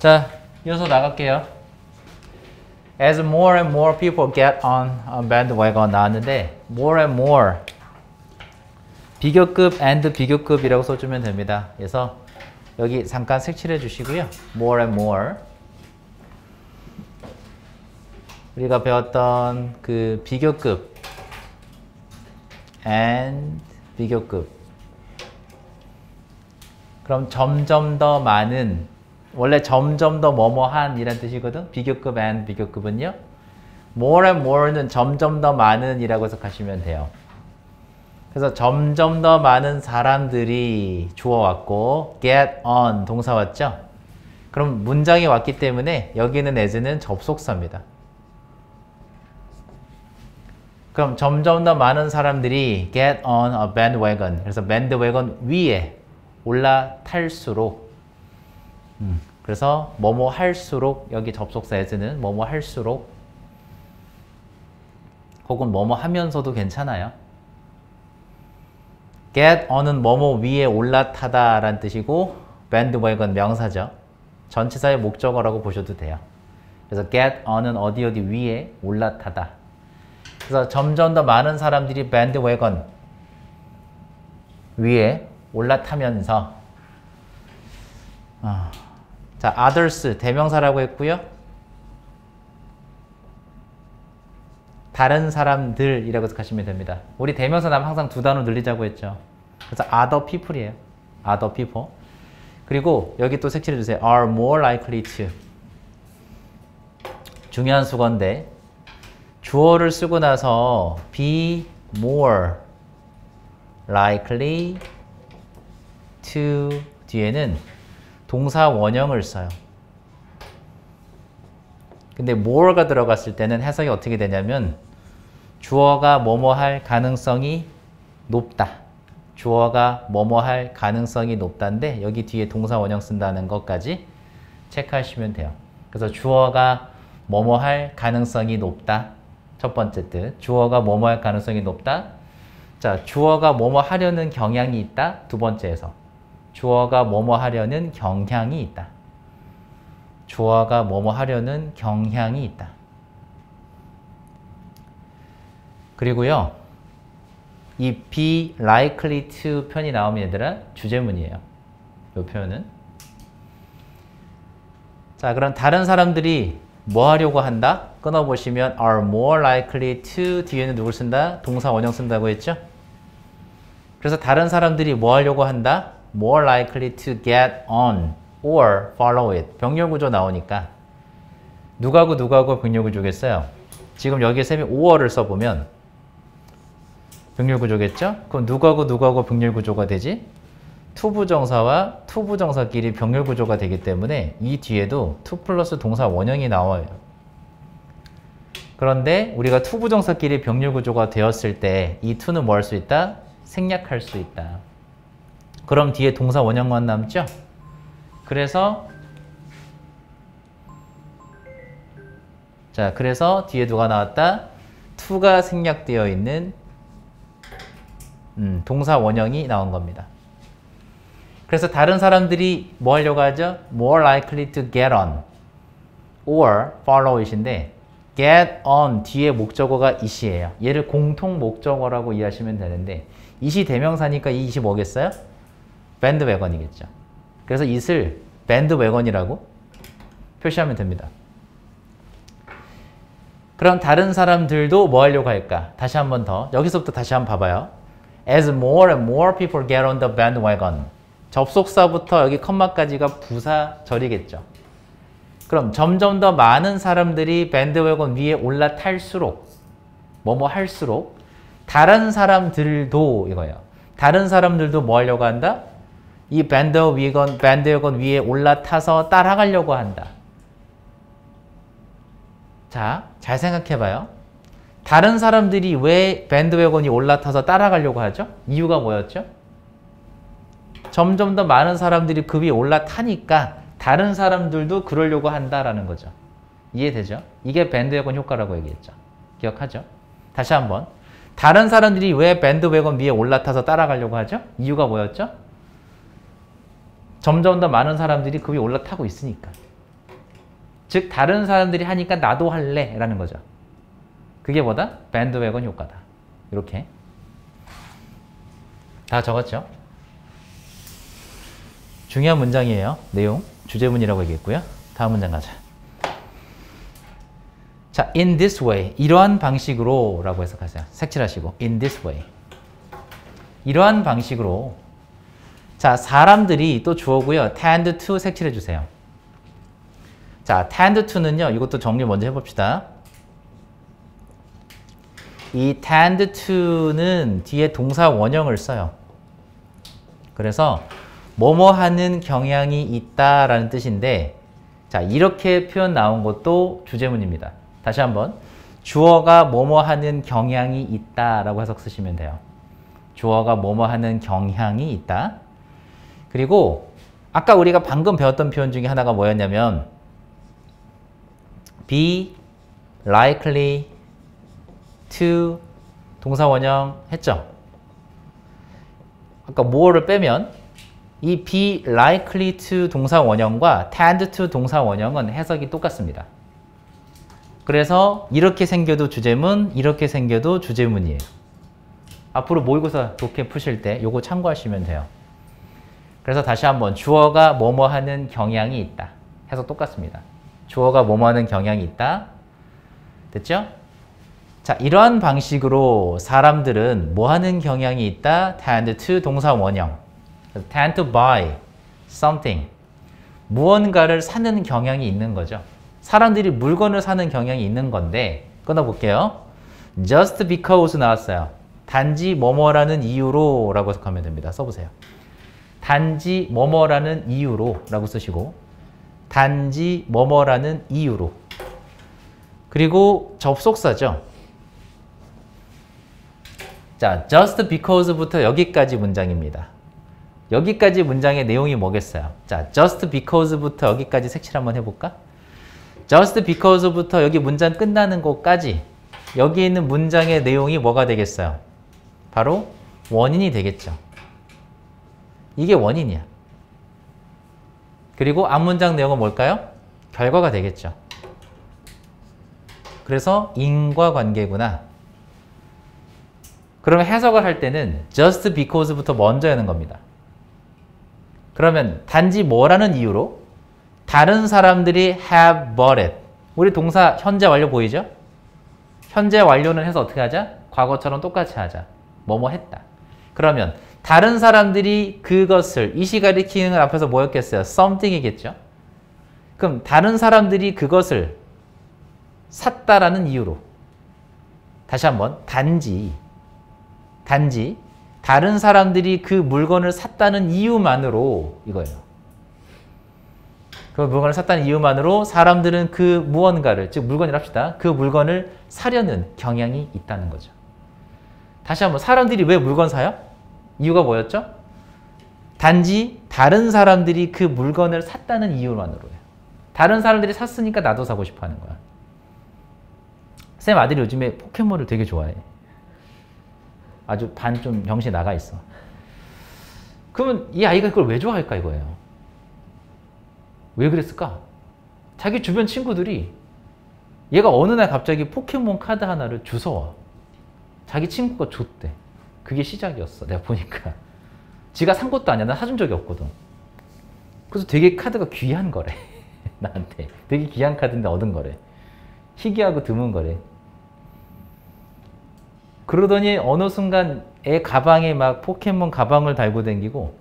자, 이어서 나갈게요. As more and more people get on a bandwagon 나왔는데 more and more 비교급 and 비교급이라고 써주면 됩니다. 그래서 여기 잠깐 색칠해 주시고요. more and more 우리가 배웠던 그 비교급 and 비교급 그럼 점점 더 많은 원래 점점 더 뭐뭐한 이란 뜻이거든? 비교급 and 비교급은요? more and more는 점점 더 많은 이라고 해석하시면 돼요. 그래서 점점 더 많은 사람들이 주어 왔고 get on 동사 왔죠? 그럼 문장이 왔기 때문에 여기는 as는 접속사입니다. 그럼 점점 더 많은 사람들이 get on a bandwagon. 그래서 bandwagon 위에 올라탈수록 음, 그래서 뭐뭐 할수록 여기 접속사 as는 뭐뭐 할수록 혹은 뭐뭐 하면서도 괜찮아요. get on은 뭐뭐 위에 올라타다 라는 뜻이고 bandwagon 명사죠. 전치사의 목적어라고 보셔도 돼요. 그래서 get on은 어디 어디 위에 올라타다. 그래서 점점 더 많은 사람들이 밴드웨건 위에 올라타면서 어, 자 others 대명사라고 했고요. 다른 사람들이라고 생각하시면 됩니다. 우리 대명사 나면 항상 두 단어 늘리자고 했죠. 그래서 other people이에요. other people. 그리고 여기 또 색칠해 주세요. are more likely to. 중요한 수건데 주어를 쓰고 나서 be more likely to 뒤에는 동사 원형을 써요. 근데 more가 들어갔을 때는 해석이 어떻게 되냐면 주어가 뭐뭐 할 가능성이 높다. 주어가 뭐뭐 할 가능성이 높다인데 여기 뒤에 동사 원형 쓴다는 것까지 체크하시면 돼요. 그래서 주어가 뭐뭐 할 가능성이 높다. 첫 번째 뜻. 주어가 뭐뭐 할 가능성이 높다. 자, 주어가 뭐뭐 하려는 경향이 있다. 두 번째에서. 주어가 뭐뭐 하려는 경향이 있다. 주어가 뭐뭐 하려는 경향이 있다. 그리고요. 이 be likely to 편이 나오면 얘들아 주제문이에요. 이 표현은. 자, 그럼 다른 사람들이 뭐 하려고 한다? 끊어보시면 are more likely to 뒤에는 누굴 쓴다? 동사 원형 쓴다고 했죠? 그래서 다른 사람들이 뭐 하려고 한다? More likely to get on or follow it. 병렬 구조 나오니까 누가고 누가고 병렬 구조겠어요? 지금 여기에 쌤이 or를 써보면 병렬 구조겠죠? 그럼 누가고 누가고 병렬 구조가 되지? to부정사와 to부정사끼리 병렬 구조가 되기 때문에 이 뒤에도 to 플러스 동사 원형이 나와요. 그런데 우리가 to부정사끼리 병렬 구조가 되었을 때 이 to는 뭐 할 수 있다? 생략할 수 있다. 그럼 뒤에 동사 원형만 남죠? 그래서 자, 그래서 뒤에 누가 나왔다? to가 생략되어 있는 음, 동사 원형이 나온 겁니다. 그래서 다른 사람들이 뭐 하려고 하죠? more likely to get on or follow it인데 get on 뒤에 목적어가 it이에요. 얘를 공통 목적어라고 이해하시면 되는데 it이 대명사니까 이 it이 뭐겠어요? 밴드 웨건이겠죠. 그래서 it을 밴드 웨건이라고 표시하면 됩니다. 그럼 다른 사람들도 뭐 하려고 할까? 다시 한 번 더. 여기서부터 다시 한번 봐봐요. As more and more people get on the bandwagon. 접속사부터 여기 컴마까지가 부사절이겠죠. 그럼 점점 더 많은 사람들이 밴드웨건 위에 올라탈수록 뭐뭐 할수록 다른 사람들도 이거예요. 다른 사람들도 뭐 하려고 한다? 이 밴드웨건 밴드웨건 위에 올라타서 따라가려고 한다. 자, 잘 생각해 봐요. 다른 사람들이 왜 밴드웨건이 올라타서 따라가려고 하죠? 이유가 뭐였죠? 점점 더 많은 사람들이 그 위에 올라타니까 다른 사람들도 그러려고 한다라는 거죠. 이해되죠? 이게 밴드웨건 효과라고 얘기했죠. 기억하죠? 다시 한번. 다른 사람들이 왜 밴드웨건 위에 올라타서 따라가려고 하죠? 이유가 뭐였죠? 점점 더 많은 사람들이 그 위에 올라타고 있으니까. 즉 다른 사람들이 하니까 나도 할래 라는 거죠. 그게 뭐다? 밴드웨건 효과다. 이렇게 다 적었죠? 중요한 문장이에요. 내용 주제문이라고 얘기했고요. 다음 문장 가자. 자, in this way 이러한 방식으로 라고 해석하세요. 색칠하시고 in this way 이러한 방식으로 자, 사람들이 또 주어고요. tend to 색칠해 주세요. 자, tend to는요. 이것도 정리 먼저 해봅시다. 이 tend to는 뒤에 동사 원형을 써요. 그래서 뭐뭐 하는 경향이 있다라는 뜻인데 자, 이렇게 표현 나온 것도 주제문입니다. 다시 한번 주어가 뭐뭐 하는 경향이 있다라고 해석 쓰시면 돼요. 주어가 뭐뭐 하는 경향이 있다. 그리고 아까 우리가 방금 배웠던 표현 중에 하나가 뭐였냐면 be likely to 동사 원형 했죠? 아까 more를 빼면 이 be likely to 동사 원형과 tend to 동사 원형은 해석이 똑같습니다. 그래서 이렇게 생겨도 주제문, 이렇게 생겨도 주제문이에요. 앞으로 모의고사 독해 푸실 때 요거 참고하시면 돼요. 그래서 다시 한번 주어가 뭐뭐 하는 경향이 있다. 해석 똑같습니다. 주어가 뭐뭐 하는 경향이 있다. 됐죠? 자, 이러한 방식으로 사람들은 뭐 하는 경향이 있다? tend to 동사 원형. tend to buy something. 무언가를 사는 경향이 있는 거죠. 사람들이 물건을 사는 경향이 있는 건데 끊어볼게요. just because 나왔어요. 단지 뭐뭐라는 이유로 라고 해석하면 됩니다. 써보세요. 단지 뭐뭐라는 이유로 라고 쓰시고 단지 뭐뭐라는 이유로 그리고 접속사죠. 자, just because부터 여기까지 문장입니다. 여기까지 문장의 내용이 뭐겠어요? 자, just because부터 여기까지 색칠 한번 해볼까? just because부터 여기 문장 끝나는 곳까지 여기 있는 문장의 내용이 뭐가 되겠어요? 바로 원인이 되겠죠. 이게 원인이야. 그리고 앞 문장 내용은 뭘까요? 결과가 되겠죠. 그래서 인과관계구나. 그러면 해석을 할 때는 just because부터 먼저 하는 겁니다. 그러면 단지 뭐라는 이유로 다른 사람들이 have bought it. 우리 동사 현재 완료 보이죠? 현재 완료는 해서 어떻게 하자? 과거처럼 똑같이 하자. 뭐뭐 했다. 그러면 다른 사람들이 그것을 이시 가리키는 앞에서 뭐였겠어요? something이겠죠? 그럼 다른 사람들이 그것을 샀다라는 이유로 다시 한번 단지 단지 다른 사람들이 그 물건을 샀다는 이유만으로 이거예요. 그 물건을 샀다는 이유만으로 사람들은 그 무언가를 즉 물건이라 합시다. 그 물건을 사려는 경향이 있다는 거죠. 다시 한번 사람들이 왜 물건 사요? 이유가 뭐였죠? 단지 다른 사람들이 그 물건을 샀다는 이유만으로요. 다른 사람들이 샀으니까 나도 사고 싶어 하는 거야. 쌤 아들이 요즘에 포켓몬을 되게 좋아해. 아주 반 좀 정신 나가 있어. 그러면 이 아이가 그걸 왜 좋아할까 이거예요. 왜 그랬을까? 자기 주변 친구들이 얘가 어느 날 갑자기 포켓몬 카드 하나를 주워와. 자기 친구가 줬대. 그게 시작이었어. 내가 보니까. 지가 산 것도 아니야. 난 사준 적이 없거든. 그래서 되게 카드가 귀한 거래. 나한테. 되게 귀한 카드인데 얻은 거래. 희귀하고 드문 거래. 그러더니 어느 순간 애 가방에 막 포켓몬 가방을 달고 댕기고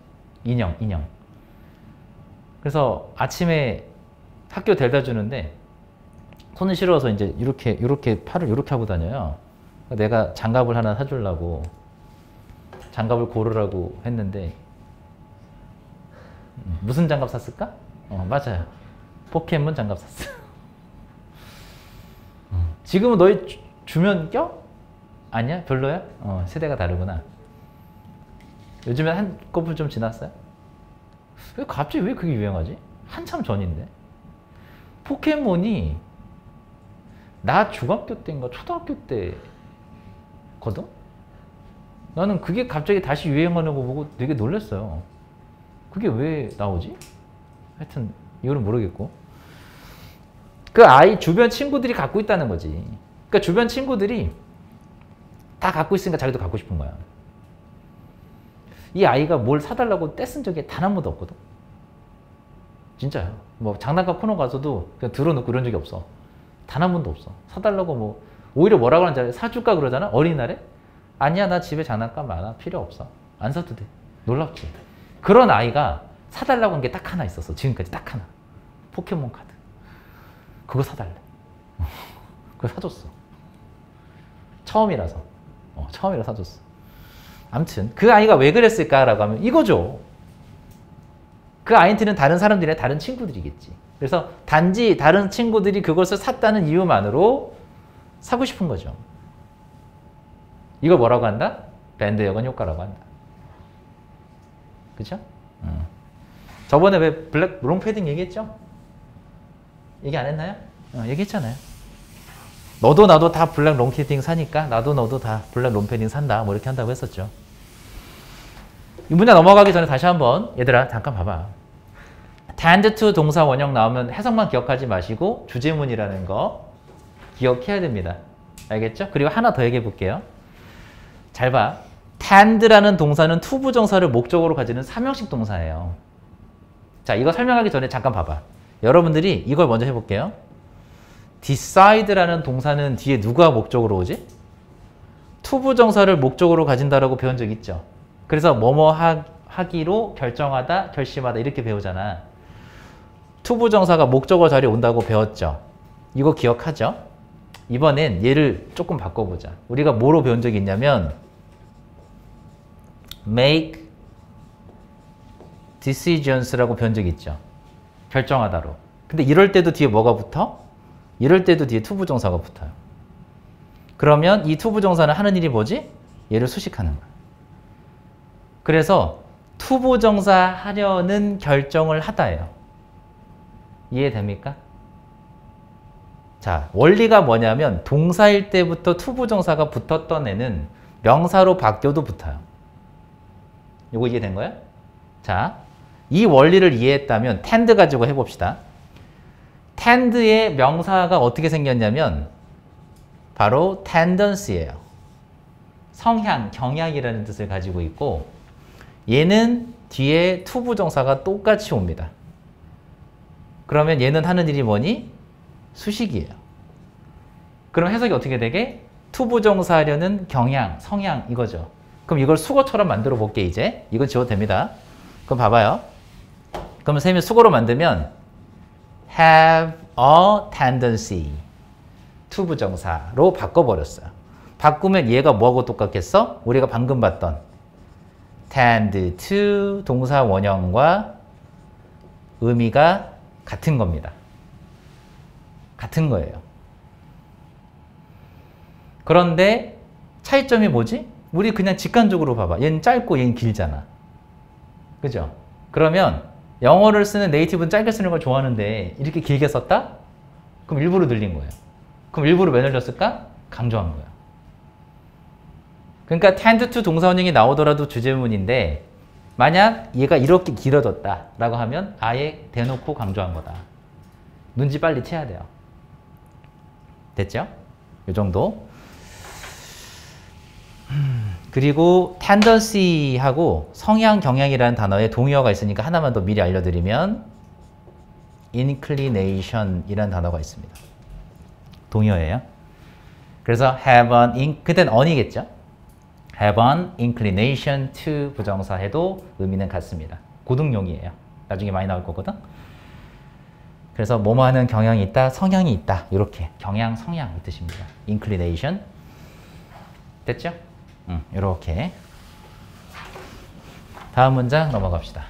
인형, 인형. 그래서 아침에 학교 데려다 주는데 손을 실어서 이제 이렇게 이렇게 팔을 이렇게 하고 다녀요. 내가 장갑을 하나 사주려고 장갑을 고르라고 했는데 음, 무슨 장갑 샀을까? 어 맞아요. 포켓몬 장갑 샀어. 어, 지금은 너희 주, 주면 껴? 아니야? 별로야? 어 세대가 다르구나. 요즘엔 한 커플 좀 지났어요? 왜 갑자기 왜 그게 유행하지? 한참 전인데. 포켓몬이 나 중학교 때인가 초등학교 때거든? 나는 그게 갑자기 다시 유행하는 거 보고 되게 놀랐어요. 그게 왜 나오지? 하여튼 이유는 모르겠고. 그 아이 주변 친구들이 갖고 있다는 거지. 그러니까 주변 친구들이 다 갖고 있으니까 자기도 갖고 싶은 거야. 이 아이가 뭘 사달라고 떼쓴 적이 단 한 번도 없거든. 진짜요. 뭐 장난감 코너 가서도 그냥 들어놓고 이런 적이 없어. 단 한 번도 없어. 사달라고 뭐 오히려 뭐라고 하는지 알아요? 사줄까 그러잖아. 어린이날에. 아니야 나 집에 장난감 많아. 필요 없어. 안 사도 돼. 놀랍지. 그런 아이가 사달라고 한 게 딱 하나 있었어. 지금까지 딱 하나. 포켓몬 카드. 그거 사달래. 그거 사줬어. 처음이라서. 어, 처음이라 사줬어. 암튼 그 아이가 왜 그랬을까라고 하면 이거죠. 그 아이한테는 다른 사람들이나 다른 친구들이겠지. 그래서 단지 다른 친구들이 그것을 샀다는 이유만으로 사고 싶은 거죠. 이걸 뭐라고 한다? 밴드왜건 효과라고 한다. 그죠? 음. 저번에 왜 블랙 롱패딩 얘기했죠? 얘기 안 했나요? 어, 얘기했잖아요. 너도 나도 다 블랙 롱패딩 사니까 나도 너도 다 블랙 롱패딩 산다. 뭐 이렇게 한다고 했었죠. 이 문제 넘어가기 전에 다시 한번 얘들아 잠깐 봐봐. tend 동사 원형 나오면 해석만 기억하지 마시고 주제문이라는 거 기억해야 됩니다. 알겠죠? 그리고 하나 더 얘기해 볼게요. 잘 봐. tend라는 동사는 to부정사를 목적어로 가지는 삼형식 동사예요. 자, 이거 설명하기 전에 잠깐 봐봐. 여러분들이 이걸 먼저 해볼게요. decide라는 동사는 뒤에 누가 목적어로 오지? to부정사를 목적어로 가진다라고 배운 적 있죠? 그래서 뭐뭐 하기로 결정하다, 결심하다 이렇게 배우잖아. to부정사가 목적어 자리에 온다고 배웠죠? 이거 기억하죠? 이번엔 얘를 조금 바꿔보자. 우리가 뭐로 배운 적이 있냐면 make decisions라고 배운 적이 있죠. 결정하다로. 근데 이럴 때도 뒤에 뭐가 붙어? 이럴 때도 뒤에 to부정사가 붙어요. 그러면 이 to부정사는 하는 일이 뭐지? 얘를 수식하는 거야. 그래서 to부정사 하려는 결정을 하다예요. 이해됩니까? 자, 원리가 뭐냐면 동사일 때부터 to부정사가 붙었던 애는 명사로 바뀌어도 붙어요. 이거 이해된 거야? 자, 이 원리를 이해했다면 tend 가지고 해봅시다. tend의 명사가 어떻게 생겼냐면 바로 tendency예요. 성향, 경향이라는 뜻을 가지고 있고 얘는 뒤에 to부정사가 똑같이 옵니다. 그러면 얘는 하는 일이 뭐니? 수식이에요. 그럼 해석이 어떻게 되게? to부정사 하려는 경향, 성향 이거죠. 그럼 이걸 숙어처럼 만들어 볼게 이제. 이건 지워도 됩니다. 그럼 봐봐요. 그러면 쌤이 숙어로 만들면 have a tendency 투부정사로 바꿔버렸어요. 바꾸면 얘가 뭐하고 똑같겠어? 우리가 방금 봤던 tend to 동사 원형과 의미가 같은 겁니다. 같은 거예요. 그런데 차이점이 뭐지? 우리 그냥 직관적으로 봐봐. 얘는 짧고 얘는 길잖아. 그죠? 그러면 영어를 쓰는 네이티브는 짧게 쓰는 걸 좋아하는데 이렇게 길게 썼다? 그럼 일부러 늘린 거예요. 그럼 일부러 왜 늘렸을까? 강조한 거야. 그러니까 tend to 동사원형이 나오더라도 주제문인데 만약 얘가 이렇게 길어졌다 라고 하면 아예 대놓고 강조한 거다. 눈치 빨리 채야 돼요. 됐죠? 이 정도. 그리고 tendency하고 성향, 경향이라는 단어에 동의어가 있으니까 하나만 더 미리 알려드리면 inclination이라는 단어가 있습니다. 동의어예요. 그래서 have an, in, 그땐 on이겠죠? have an inclination to 부정사 해도 의미는 같습니다. 고등용이에요. 나중에 많이 나올 거거든. 그래서 뭐뭐 하는 경향이 있다, 성향이 있다. 이렇게 경향, 성향 이 뜻입니다. inclination. 됐죠? 음, 이렇게. 다음 문장 넘어갑시다.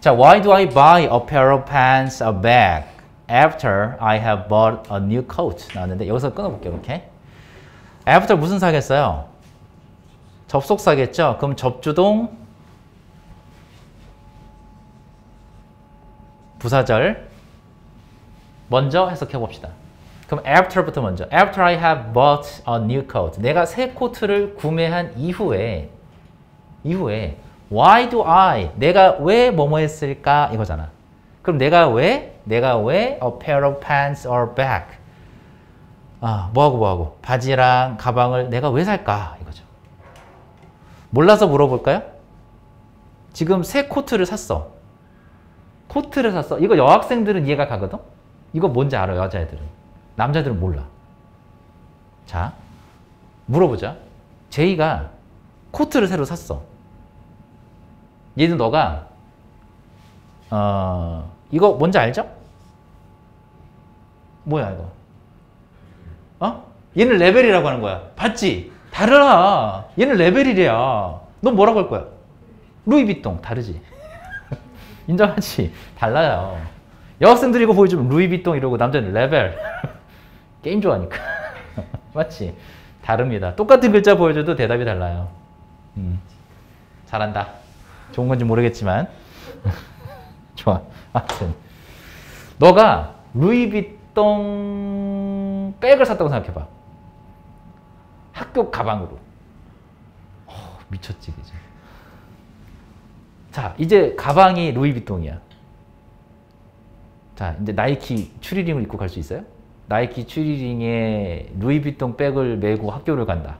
자, why do I buy a pair of pants, a bag after I have bought a new coat? 나왔는데 여기서 끊어볼게요. 이렇게. after 무슨 사겠어요? 접속 사겠죠? 그럼 접주동 부사절 먼저 해석해 봅시다. 그럼 after부터 먼저. After I have bought a new coat. 내가 새 코트를 구매한 이후에 이후에 why do I 내가 왜 뭐뭐 했을까 이거잖아. 그럼 내가 왜? 내가 왜 a pair of pants or bag? 아, 뭐하고 뭐하고 바지랑 가방을 내가 왜 살까? 이거죠. 몰라서 물어볼까요? 지금 새 코트를 샀어. 코트를 샀어. 이거 여학생들은 이해가 가거든? 이거 뭔지 알아, 여자애들은. 남자들은 몰라. 자, 물어보자. 제이가 코트를 새로 샀어. 얘는 너가, 어, 이거 뭔지 알죠? 뭐야, 이거? 어? 얘는 레벨이라고 하는 거야. 봤지? 달라. 얘는 레벨이래야. 넌 뭐라고 할 거야? 루이비통. 다르지? 인정하지? 달라요. 여학생들이 이거 보여주면 루이비통 이러고 남자는 레벨. 게임 좋아하니까. 맞지? 다릅니다. 똑같은 글자 보여줘도 대답이 달라요. 음. 잘한다. 좋은 건지 모르겠지만. 좋아. 아무튼. 너가 루이비통 백을 샀다고 생각해봐. 학교 가방으로. 어, 미쳤지, 그지? 자, 이제 가방이 루이비통이야. 자, 이제 나이키 추리링을 입고 갈 수 있어요? 나이키 추리링에 루이비통 백을 메고 학교를 간다.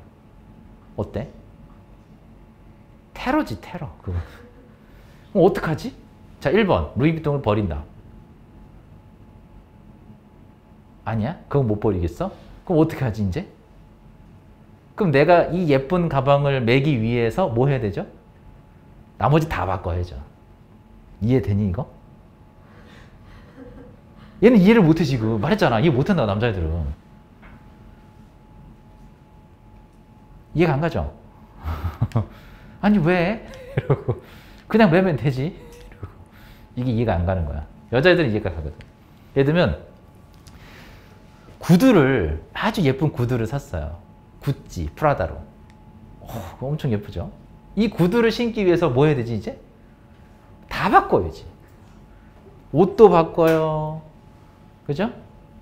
어때? 테러지, 테러. 그거. 그럼 어떡하지? 자, 1번. 루이비통을 버린다. 아니야? 그건 못 버리겠어? 그럼 어떻게 하지, 이제? 그럼 내가 이 예쁜 가방을 매기 위해서 뭐 해야 되죠? 나머지 다 바꿔야죠. 이해되니, 이거? 얘는 이해를 못해, 지금. 말했잖아. 이해 못한다, 남자애들은. 이해가 안 가죠? 아니, 왜? 이러고. 그냥 매면 되지. 이러고. 이게 이해가 안 가는 거야. 여자애들은 이해가 가거든. 예를 들면, 구두를, 아주 예쁜 구두를 샀어요. 구찌, 프라다로. 오, 엄청 예쁘죠? 이 구두를 신기 위해서 뭐 해야 되지, 이제? 다 바꿔야지. 옷도 바꿔요. 그죠?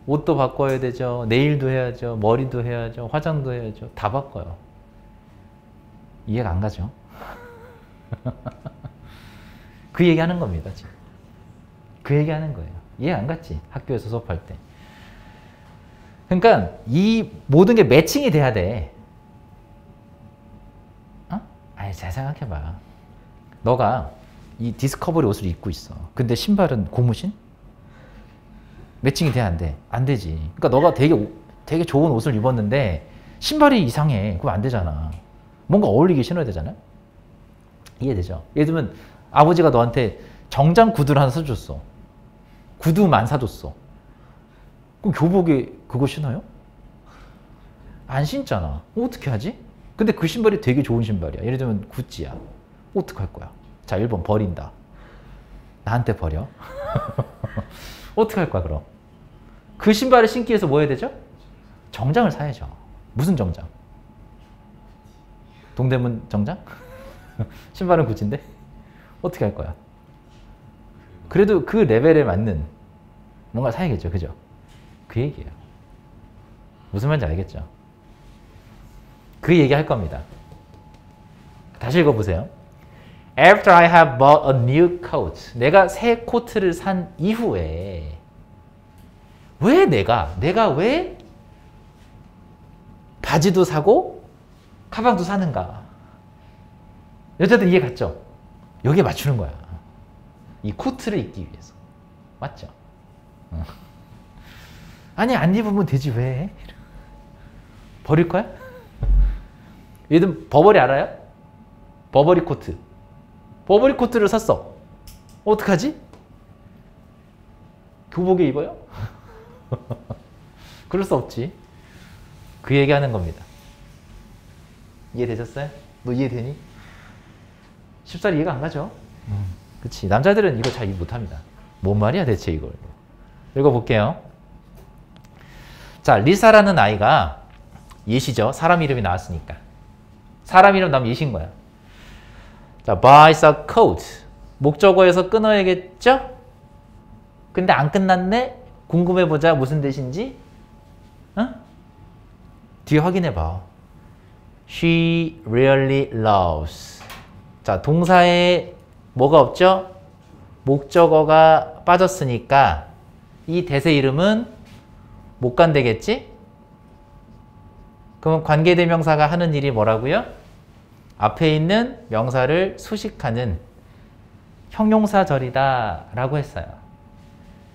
옷도 바꿔야 되죠. 네일도 해야죠. 머리도 해야죠. 화장도 해야죠. 다 바꿔요. 이해가 안 가죠? 그 얘기 하는 겁니다, 지금. 그 얘기 하는 거예요. 이해 안 갔지? 학교에서 수업할 때. 그러니까 이 모든 게 매칭이 돼야 돼. 어? 아니, 잘 생각해봐. 너가 이 디스커버리 옷을 입고 있어. 근데 신발은 고무신? 매칭이 돼야 안 돼. 안 되지. 그러니까 너가 되게 되게 좋은 옷을 입었는데 신발이 이상해. 그럼 안 되잖아. 뭔가 어울리게 신어야 되잖아요. 이해되죠? 예를 들면 아버지가 너한테 정장 구두를 하나 사줬어. 구두만 사줬어. 그럼 교복에 그거 신어요? 안 신잖아. 어떻게 하지? 근데 그 신발이 되게 좋은 신발이야. 예를 들면 구찌야. 어떻게 할 거야? 자, 1번 버린다. 나한테 버려. 어떻게 할 거야, 그럼? 그 신발을 신기 위해서 뭐 해야 되죠? 정장을 사야죠. 무슨 정장? 동대문 정장? 신발은 구찌인데? 어떻게 할 거야? 그래도 그 레벨에 맞는 뭔가 사야겠죠. 그죠? 그 얘기예요. 무슨 말인지 알겠죠? 그 얘기 할 겁니다. 다시 읽어보세요. After I have bought a new coat. 내가 새 코트를 산 이후에 왜 내가 내가 왜 바지도 사고 가방도 사는가? 여자들 이해 갔죠? 여기에 맞추는 거야. 이 코트를 입기 위해서. 맞죠? 아니 안 입으면 되지 왜? 버릴 거야? 얘들 버버리 알아요? 버버리 코트. 버버리 코트를 샀어. 어떡하지? 교복에 입어요? 그럴 수 없지. 그 얘기 하는 겁니다. 이해되셨어요? 너 이해되니? 쉽사리 이해가 안 가죠? 음. 그치. 남자들은 이거 잘 이해 못 합니다. 뭔 말이야 대체 이걸. 읽어볼게요. 자, 리사라는 아이가 예시죠. 사람 이름이 나왔으니까. 사람 이름 나면 예시인 거야. 자, buys a coat. 목적어에서 끊어야겠죠? 근데 안 끝났네? 궁금해보자. 무슨 뜻인지? 어? 뒤에 확인해봐. She really loves. 자, 동사에 뭐가 없죠? 목적어가 빠졌으니까 이 대세 이름은 못 간 되겠지? 그러면 관계대명사가 하는 일이 뭐라고요? 앞에 있는 명사를 수식하는 형용사절이다 라고 했어요.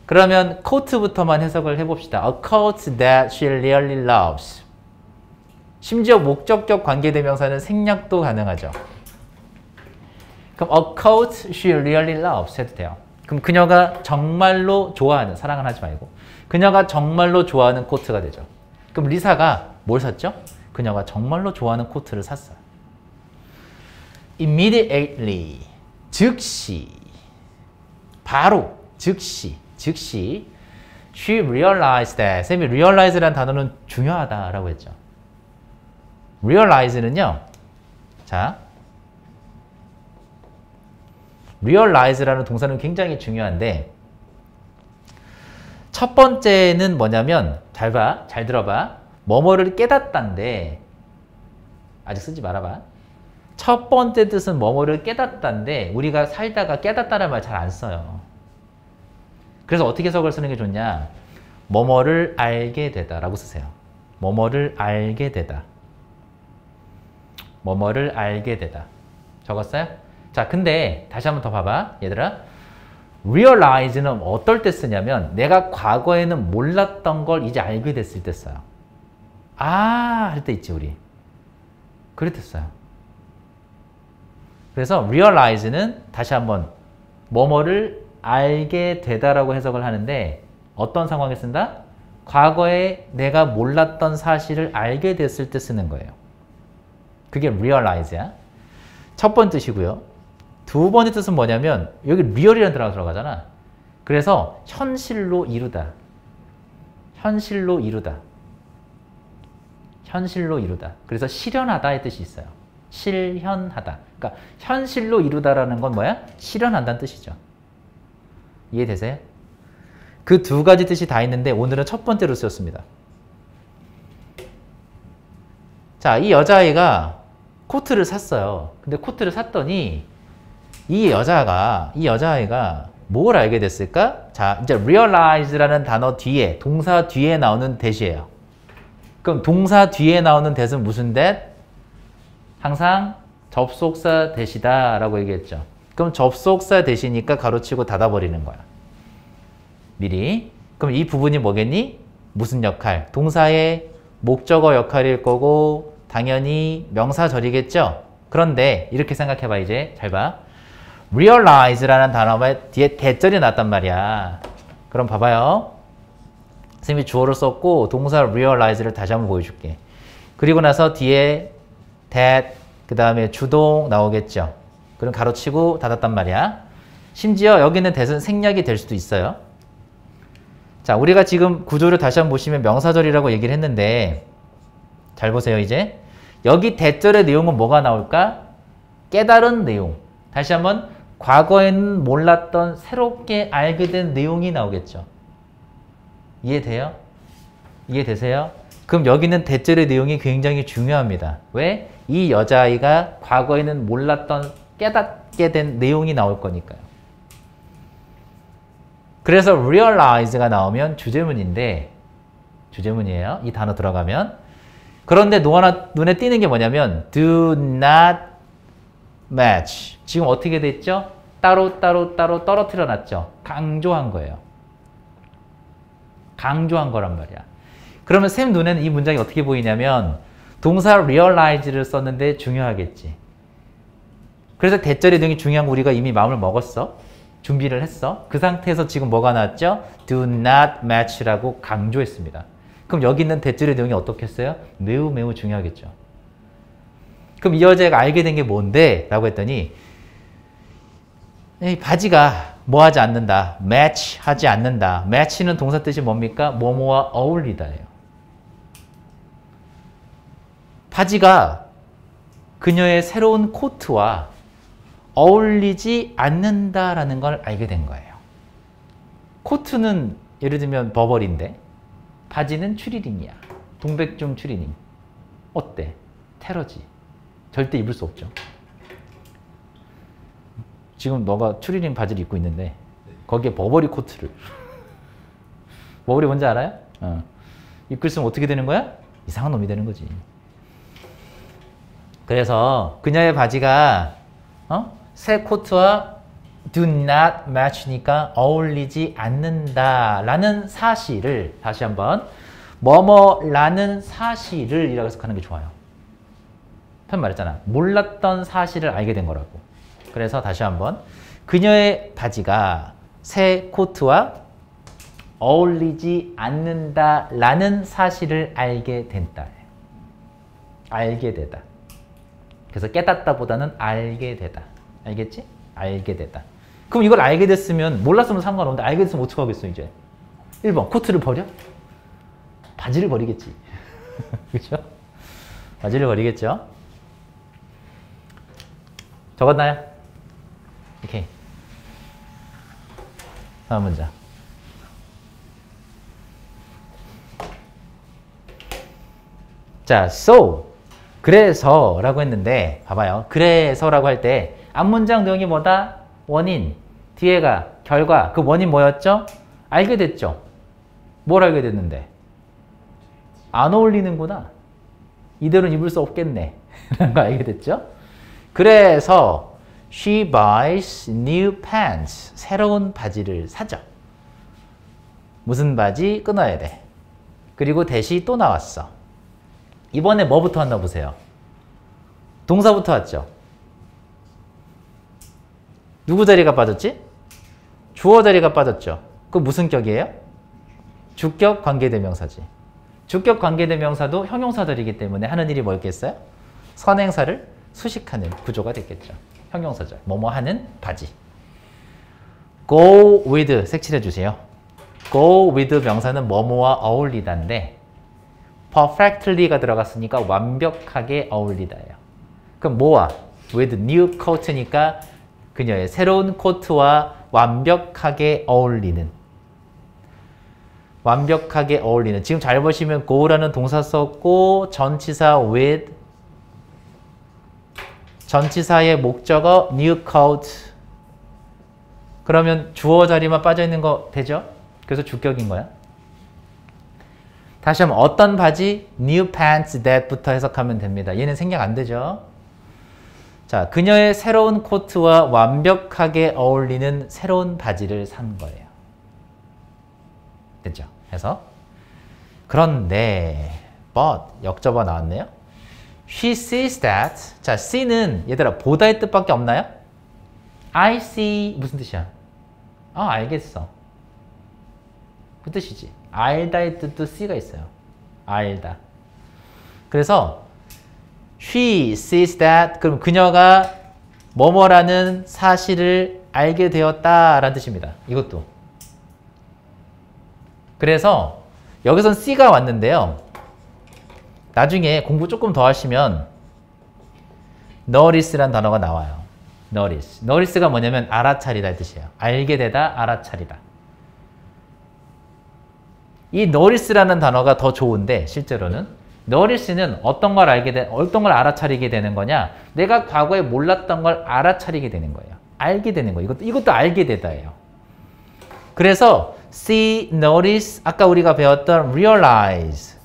그러면 quote부터만 해석을 해봅시다. A quote that she really loves. 심지어 목적격 관계대명사는 생략도 가능하죠. 그럼 a quote she really loves 해도 돼요. 그럼 그녀가 정말로 좋아하는, 사랑은 하지 말고 그녀가 정말로 좋아하는 코트가 되죠. 그럼 리사가 뭘 샀죠? 그녀가 정말로 좋아하는 코트를 샀어요. immediately 즉시 바로 즉시 즉시 she realized that 쌤이 realize라는 단어는 중요하다라고 했죠. realize는요. 자 realize라는 동사는 굉장히 중요한데 첫 번째는 뭐냐면 잘 봐, 잘 들어 봐. 뭐뭐를 깨닫다인데 아직 쓰지 말아봐. 첫 번째 뜻은 뭐뭐를 깨닫다인데 우리가 살다가 깨닫다는 말 잘 안 써요. 그래서 어떻게 해석을 쓰는 게 좋냐? 뭐뭐를 알게 되다라고 쓰세요. 뭐뭐를 알게 되다. 뭐뭐를 알게 되다. 적었어요? 자, 근데 다시 한번 더 봐봐. 얘들아. realize는 어떨 때 쓰냐면 내가 과거에는 몰랐던 걸 이제 알게 됐을 때 써요. 아, 할 때 있지, 우리. 그랬댔어요. 그래서 realize는 다시 한번 뭐뭐를 알게 되다라고 해석을 하는데 어떤 상황에 쓴다? 과거에 내가 몰랐던 사실을 알게 됐을 때 쓰는 거예요. 그게 realize야. 첫 번째 뜻이고요. 두 번째 뜻은 뭐냐면 여기 real이라는 단어가 들어가잖아. 그래서 현실로 이루다. 현실로 이루다. 현실로 이루다. 그래서 실현하다의 뜻이 있어요. 실현하다. 그러니까 현실로 이루다라는 건 뭐야? 실현한다는 뜻이죠. 이해되세요? 그 두 가지 뜻이 다 있는데 오늘은 첫 번째로 쓰였습니다. 자, 이 여자아이가 코트를 샀어요. 근데 코트를 샀더니 이 여자가 이 여자아이가 뭘 알게 됐을까? 자, 이제 realize라는 단어 뒤에 동사 뒤에 나오는 대시예요. 그럼 동사 뒤에 나오는 대는 무슨 대? 항상 접속사 대시다 라고 얘기했죠. 그럼 접속사 대시니까 가로치고 닫아버리는 거야. 미리. 그럼 이 부분이 뭐겠니? 무슨 역할? 동사의 목적어 역할일 거고 당연히 명사절이겠죠? 그런데 이렇게 생각해봐 이제 잘 봐. realize라는 단어가 뒤에 대절이 났단 말이야. 그럼 봐봐요. 선생님이 주어를 썼고 동사 realize를 다시 한번 보여줄게. 그리고 나서 뒤에 that 그 다음에 주동 나오겠죠. 그럼 가로치고 닫았단 말이야. 심지어 여기는 that은 생략이 될 수도 있어요. 자, 우리가 지금 구조를 다시 한번 보시면 명사절이라고 얘기를 했는데 잘 보세요, 이제. 여기 대절의 내용은 뭐가 나올까? 깨달은 내용. 다시 한번 과거에는 몰랐던 새롭게 알게 된 내용이 나오겠죠. 이해돼요? 이해되세요? 그럼 여기는 대절의 내용이 굉장히 중요합니다. 왜? 이 여자아이가 과거에는 몰랐던 깨닫게 된 내용이 나올 거니까요. 그래서 realize가 나오면 주제문인데 주제문이에요. 이 단어 들어가면 그런데 노하나 눈에 띄는 게 뭐냐면 do not match 지금 어떻게 됐죠? 따로 따로 따로 떨어뜨려 놨죠. 강조한 거예요. 강조한 거란 말이야. 그러면 쌤 눈에는 이 문장이 어떻게 보이냐면 동사 realize를 썼는데 중요하겠지. 그래서 대절의 등이 중요한 거 우리가 이미 마음을 먹었어. 준비를 했어. 그 상태에서 지금 뭐가 나왔죠? do not match라고 강조했습니다. 그럼 여기 있는 대절의 내용이 어떻겠어요? 매우 매우 중요하겠죠. 그럼 이 여자가 알게 된 게 뭔데? 라고 했더니 이 바지가 뭐 하지 않는다. match 하지 않는다. match는 동사 뜻이 뭡니까? 뭐뭐와 어울리다예요. 바지가 그녀의 새로운 코트와 어울리지 않는다라는 걸 알게 된 거예요. 코트는 예를 들면 버버리인데 바지는 추리닝이야. 동백중 추리닝. 어때? 테러지. 절대 입을 수 없죠. 지금 너가 추리닝 바지를 입고 있는데 거기에 버버리 코트를 버버리 뭔지 알아요? 어. 입고 있으면 어떻게 되는 거야? 이상한 놈이 되는 거지. 그래서 그녀의 바지가 어? 새 코트와 do not match니까 어울리지 않는다라는 사실을 다시 한번 뭐뭐라는 사실을 이라고 해석하는 게 좋아요. 편 말했잖아. 몰랐던 사실을 알게 된 거라고. 그래서 다시 한번 그녀의 바지가 새 코트와 어울리지 않는다라는 사실을 알게 된다. 알게 되다. 그래서 깨닫다보다는 알게 되다. 알겠지? 알게 되다. 그럼 이걸 알게 됐으면 몰랐으면 상관없는데 알게 됐으면 어떻게 하겠어 이제? 1번 코트를 버려? 바지를 버리겠지. 그렇죠? 바지를 버리겠죠? 적었나요? 오케이. 다음 문장. 자, so 그래서라고 했는데 봐봐요. 그래서라고 할 때 앞문장 내용이 뭐다? 원인, 뒤에가 결과. 그 원인 뭐였죠? 알게 됐죠. 뭘 알게 됐는데? 안 어울리는구나. 이대로는 입을 수 없겠네. 라는 거 알게 됐죠? 그래서 she buys new pants. 새로운 바지를 사죠. 무슨 바지? 끊어야 돼. 그리고 대시 또 나왔어. 이번에 뭐부터 왔나 보세요. 동사부터 왔죠. 누구 자리가 빠졌지? 주어 자리가 빠졌죠. 그 무슨 격이에요? 주격 관계대명사지. 주격 관계대명사도 형용사들이기 때문에 하는 일이 뭐였겠어요? 선행사를 수식하는 구조가 됐겠죠. 형용사절. 뭐뭐 하는 바지. go with 색칠해 주세요. go with 명사는 뭐뭐와 어울리다인데 perfectly가 들어갔으니까 완벽하게 어울리다예요. 그럼 뭐와? with new coat니까 그녀의 새로운 코트와 완벽하게 어울리는 완벽하게 어울리는 지금 잘 보시면 go라는 동사 썼고 전치사 with 전치사의 목적어 new coat 그러면 주어 자리만 빠져 있는 거 되죠? 그래서 주격인 거야. 다시 한번 어떤 바지? new pants that부터 해석하면 됩니다. 얘는 생략 안 되죠? 자, 그녀의 새로운 코트와 완벽하게 어울리는 새로운 바지를 산 거예요. 됐죠? 해서 그런데 but 역접어 나왔네요. She sees that. 자, see는 얘들아 보다의 뜻밖에 없나요? I see 무슨 뜻이야? 아, 알겠어. 그 뜻이지. 알다의 뜻도 C가 있어요. 알다. 그래서 she sees that 그럼 그녀가 뭐뭐라는 사실을 알게 되었다라는 뜻입니다. 이것도. 그래서 여기선 C가 왔는데요. 나중에 공부 조금 더 하시면 notice란 단어가 나와요. notice. notice가 뭐냐면 알아차리다 뜻이에요. 알게 되다, 알아차리다. 이 notice라는 단어가 더 좋은데 실제로는 notice는 어떤 걸 알게 돼, 어떤 걸 알아차리게 되는 거냐? 내가 과거에 몰랐던 걸 알아차리게 되는 거예요. 알게 되는 거예요. 이것도 이것도 알게 되다예요. 그래서 see, notice, 아까 우리가 배웠던 realize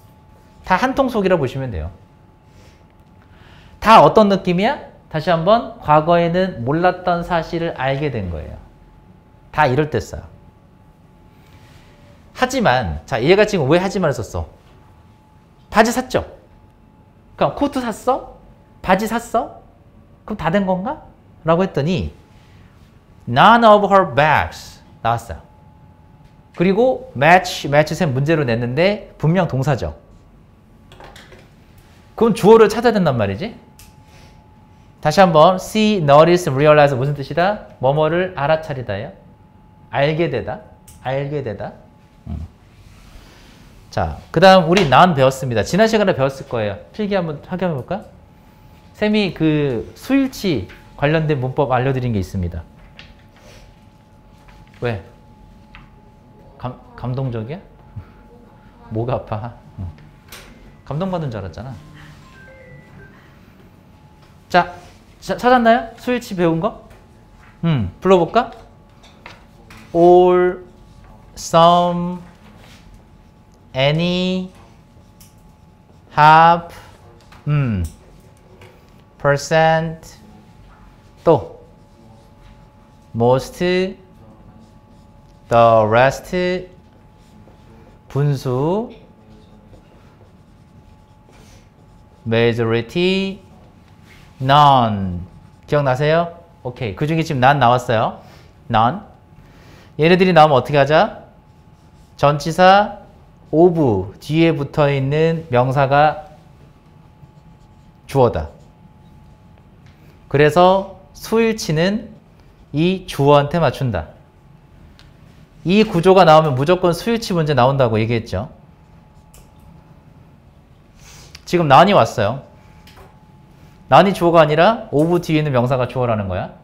다 한 통속이라 보시면 돼요. 다 어떤 느낌이야? 다시 한번 과거에는 몰랐던 사실을 알게 된 거예요. 다 이럴 때 써요. 하지만 자 얘가 지금 왜 하지만을 썼어? 바지 샀죠? 그럼 코트 샀어? 바지 샀어? 그럼 다 된 건가? 라고 했더니 none of her bags 나왔어요. 그리고 match, match 셈 문제로 냈는데 분명 동사죠. 그럼 주어를 찾아야 된단 말이지. 다시 한번 see, notice, realize 무슨 뜻이다? 뭐뭐를 알아차리다요. 알게 되다. 알게 되다. 음. 자, 그 다음 우리 난 배웠습니다. 지난 시간에 배웠을 거예요. 필기 한번 확인해 볼까? 쌤이 그 수일치 관련된 문법 알려드린 게 있습니다. 왜? 감, 감동적이야? 뭐가 아파? 응. 감동받은 줄 알았잖아. 자, 자, 찾았나요? 수일치 배운 거? 음, 불러볼까? all, some, any, have, 음, percent, 또 most, the rest, 분수, majority, none. 기억나세요? 오케이. 그 중에 지금 난 나왔어요. none. 얘네들이 나오면 어떻게 하자? 전치사 of 뒤에 붙어 있는 명사가 주어다. 그래서 수일치는 이 주어한테 맞춘다. 이 구조가 나오면 무조건 수일치 문제 나온다고 얘기했죠. 지금 none이 왔어요. none이 주어가 아니라 of 뒤에 있는 명사가 주어라는 거야.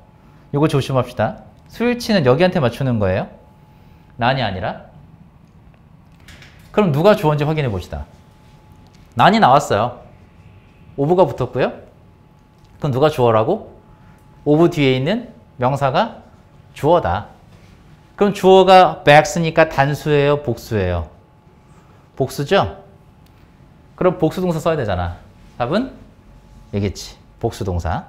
이거 조심합시다. 수일치는 여기한테 맞추는 거예요. none이 아니라. 그럼 누가 주어인지 확인해 봅시다. none이 나왔어요. of가 붙었고요. 그럼 누가 주어라고? of 뒤에 있는 명사가 주어다. 그럼 주어가 bags니까 단수예요, 복수예요? 복수죠? 그럼 복수 동사 써야 되잖아. 답은 얘겠지. 복수 동사.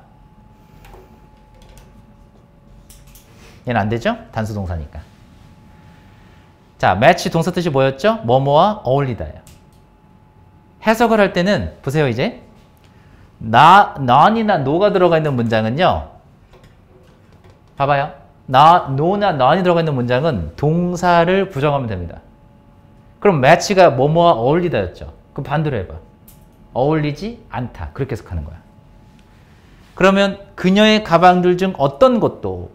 얘는 안 되죠? 단수 동사니까. 자, match 동사 뜻이 뭐였죠? 뭐뭐와 어울리다예요. 해석을 할 때는 보세요, 이제. 나, non이나 no가 들어가 있는 문장은요. 봐봐요. 나, no나 non이 들어가 있는 문장은 동사를 부정하면 됩니다. 그럼 match가 뭐뭐와 어울리다였죠. 그럼 반대로 해봐. 어울리지 않다. 그렇게 해석하는 거야. 그러면 그녀의 가방들 중 어떤 것도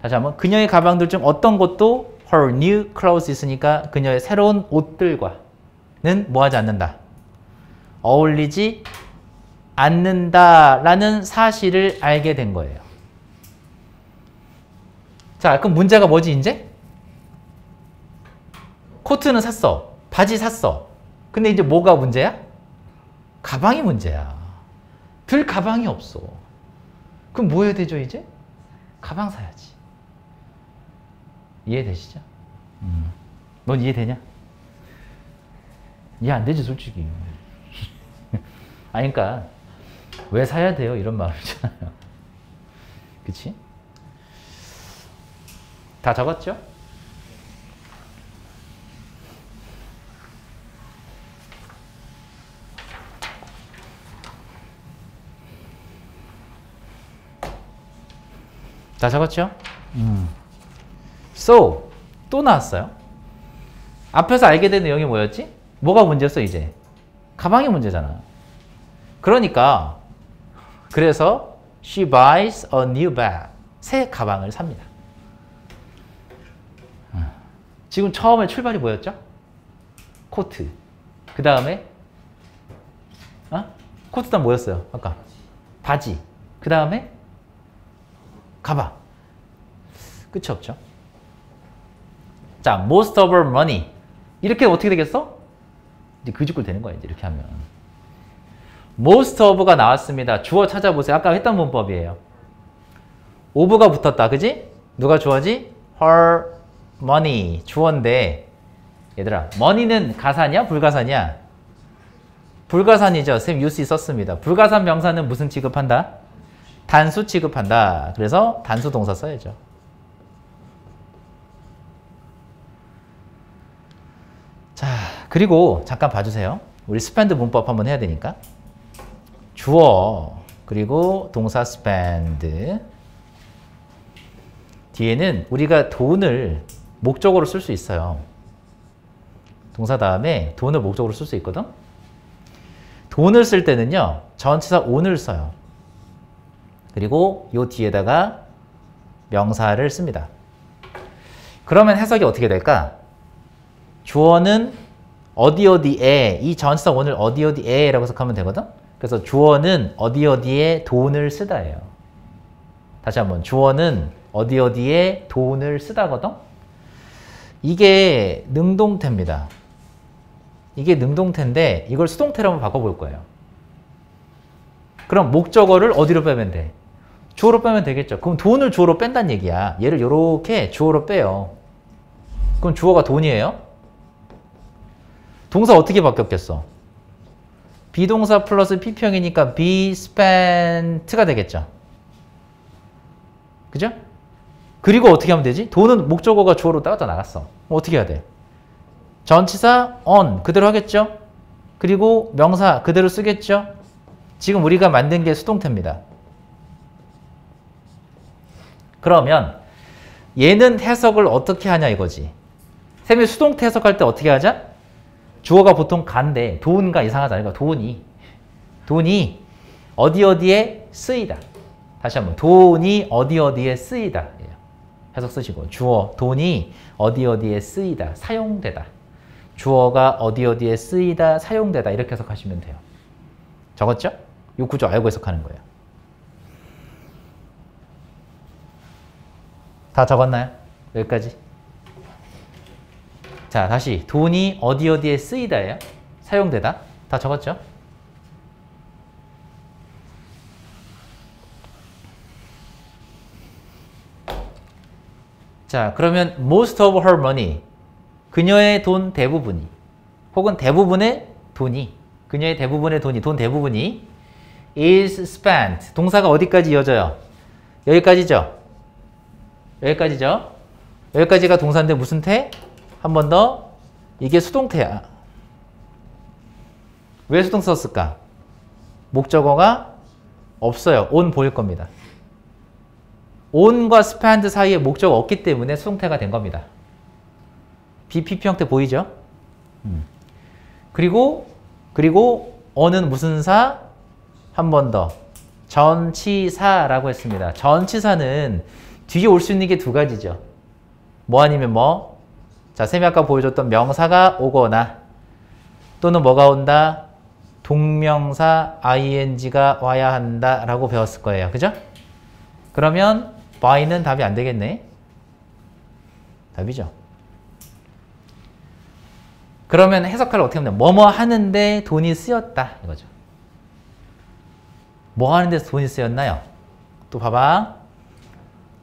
다시 한번 그녀의 가방들 중 어떤 것도 her new clothes 있으니까 그녀의 새로운 옷들과는 뭐하지 않는다. 어울리지 않는다라는 사실을 알게 된 거예요. 자, 그럼 문제가 뭐지 이제? 코트는 샀어. 바지 샀어. 근데 이제 뭐가 문제야? 가방이 문제야. 들 가방이 없어. 그럼 뭐 해야 되죠 이제? 가방 사야지. 이해되시죠? 음. 넌 이해되냐? 이해 안 되지 솔직히. 아니 그러니까 왜 사야 돼요 이런 마음이잖아요. 그치? 다 적었죠? 다 적었죠? 음. So, 또 나왔어요. 앞에서 알게 된 내용이 뭐였지? 뭐가 문제였어, 이제? 가방이 문제잖아. 그러니까, 그래서 she buys a new bag. 새 가방을 삽니다. 지금 처음에 출발이 뭐였죠? 코트. 그 다음에, 어? 코트 다음 뭐였어요? 아까? 바지. 그 다음에, 가방. 끝이 없죠. 자, most of our money. 이렇게 어떻게 되겠어? 이제 그짓골 되는 거야, 이제 이렇게 하면. most of가 나왔습니다. 주어 찾아보세요. 아까 했던 문법이에요. of가 붙었다. 그지? 누가 주어지? her money. 주어인데, 얘들아, money는 가산이야? 불가산이야? 불가산이죠. 쌤 U 썼습니다. 불가산 명사는 무슨 취급한다? 단수 취급한다. 그래서 단수 동사 써야죠. 자, 그리고 잠깐 봐주세요. 우리 spend 문법 한번 해야 되니까. 주어, 그리고 동사 spend. 뒤에는 우리가 돈을 목적으로 쓸 수 있어요. 동사 다음에 돈을 목적으로 쓸 수 있거든? 돈을 쓸 때는요, 전치사 on을 써요. 그리고 요 뒤에다가 명사를 씁니다. 그러면 해석이 어떻게 될까? 주어는 어디 어디에 이 전치사 오늘 어디 어디에 라고 해석하면 되거든. 그래서 주어는 어디 어디에 돈을 쓰다예요. 다시 한번 주어는 어디 어디에 돈을 쓰다거든. 이게 능동태입니다. 이게 능동태인데 이걸 수동태로 한번 바꿔볼 거예요. 그럼 목적어를 어디로 빼면 돼? 주어로 빼면 되겠죠. 그럼 돈을 주어로 뺀다는 얘기야. 얘를 요렇게 주어로 빼요. 그럼 주어가 돈이에요? 동사 어떻게 바뀌었겠어? 비동사 플러스 P평이니까 be spent가 되겠죠. 그죠? 그리고 어떻게 하면 되지? 돈은 목적어가 주어로 따져 나갔어. 어떻게 해야 돼? 전치사 on 그대로 하겠죠? 그리고 명사 그대로 쓰겠죠? 지금 우리가 만든 게 수동태입니다. 그러면 얘는 해석을 어떻게 하냐 이거지. 쌤이 수동태 해석할 때 어떻게 하자? 주어가 보통 간데 돈가 이상하잖아요. 돈이 돈이 어디 어디에 쓰이다. 다시 한번 돈이 어디 어디에 쓰이다. 해석 쓰시고 주어 돈이 어디 어디에 쓰이다. 사용되다. 주어가 어디 어디에 쓰이다. 사용되다. 이렇게 해석하시면 돼요. 적었죠? 이 구조 알고 해석하는 거예요. 다 적었나요? 여기까지. 자, 다시 돈이 어디 어디에 쓰이다예요. 사용되다. 다 적었죠? 자, 그러면 most of her money. 그녀의 돈 대부분이 혹은 대부분의 돈이 그녀의 대부분의 돈이 돈 대부분이 is spent. 동사가 어디까지 이어져요? 여기까지죠? 여기까지죠? 여기까지가 동사인데 무슨 태? 한 번 더. 이게 수동태야. 왜 수동 썼을까? 목적어가 없어요. 온 보일 겁니다. 온과 spend 사이에 목적어 없기 때문에 수동태가 된 겁니다. BPP 형태 보이죠? 음. 그리고 그리고 어는 무슨 사? 한 번 더. 전치사라고 했습니다. 전치사는 뒤에 올 수 있는 게 두 가지죠. 뭐 아니면 뭐? 자, 쌤이 아까 보여줬던 명사가 오거나 또는 뭐가 온다? 동명사 ing가 와야 한다 라고 배웠을 거예요. 그죠? 그러면 by는 답이 안 되겠네. 답이죠. 그러면 해석할 어떻게 하면 뭐뭐 하는데 돈이 쓰였다 이거죠. 뭐 하는데 돈이 쓰였나요? 또 봐봐.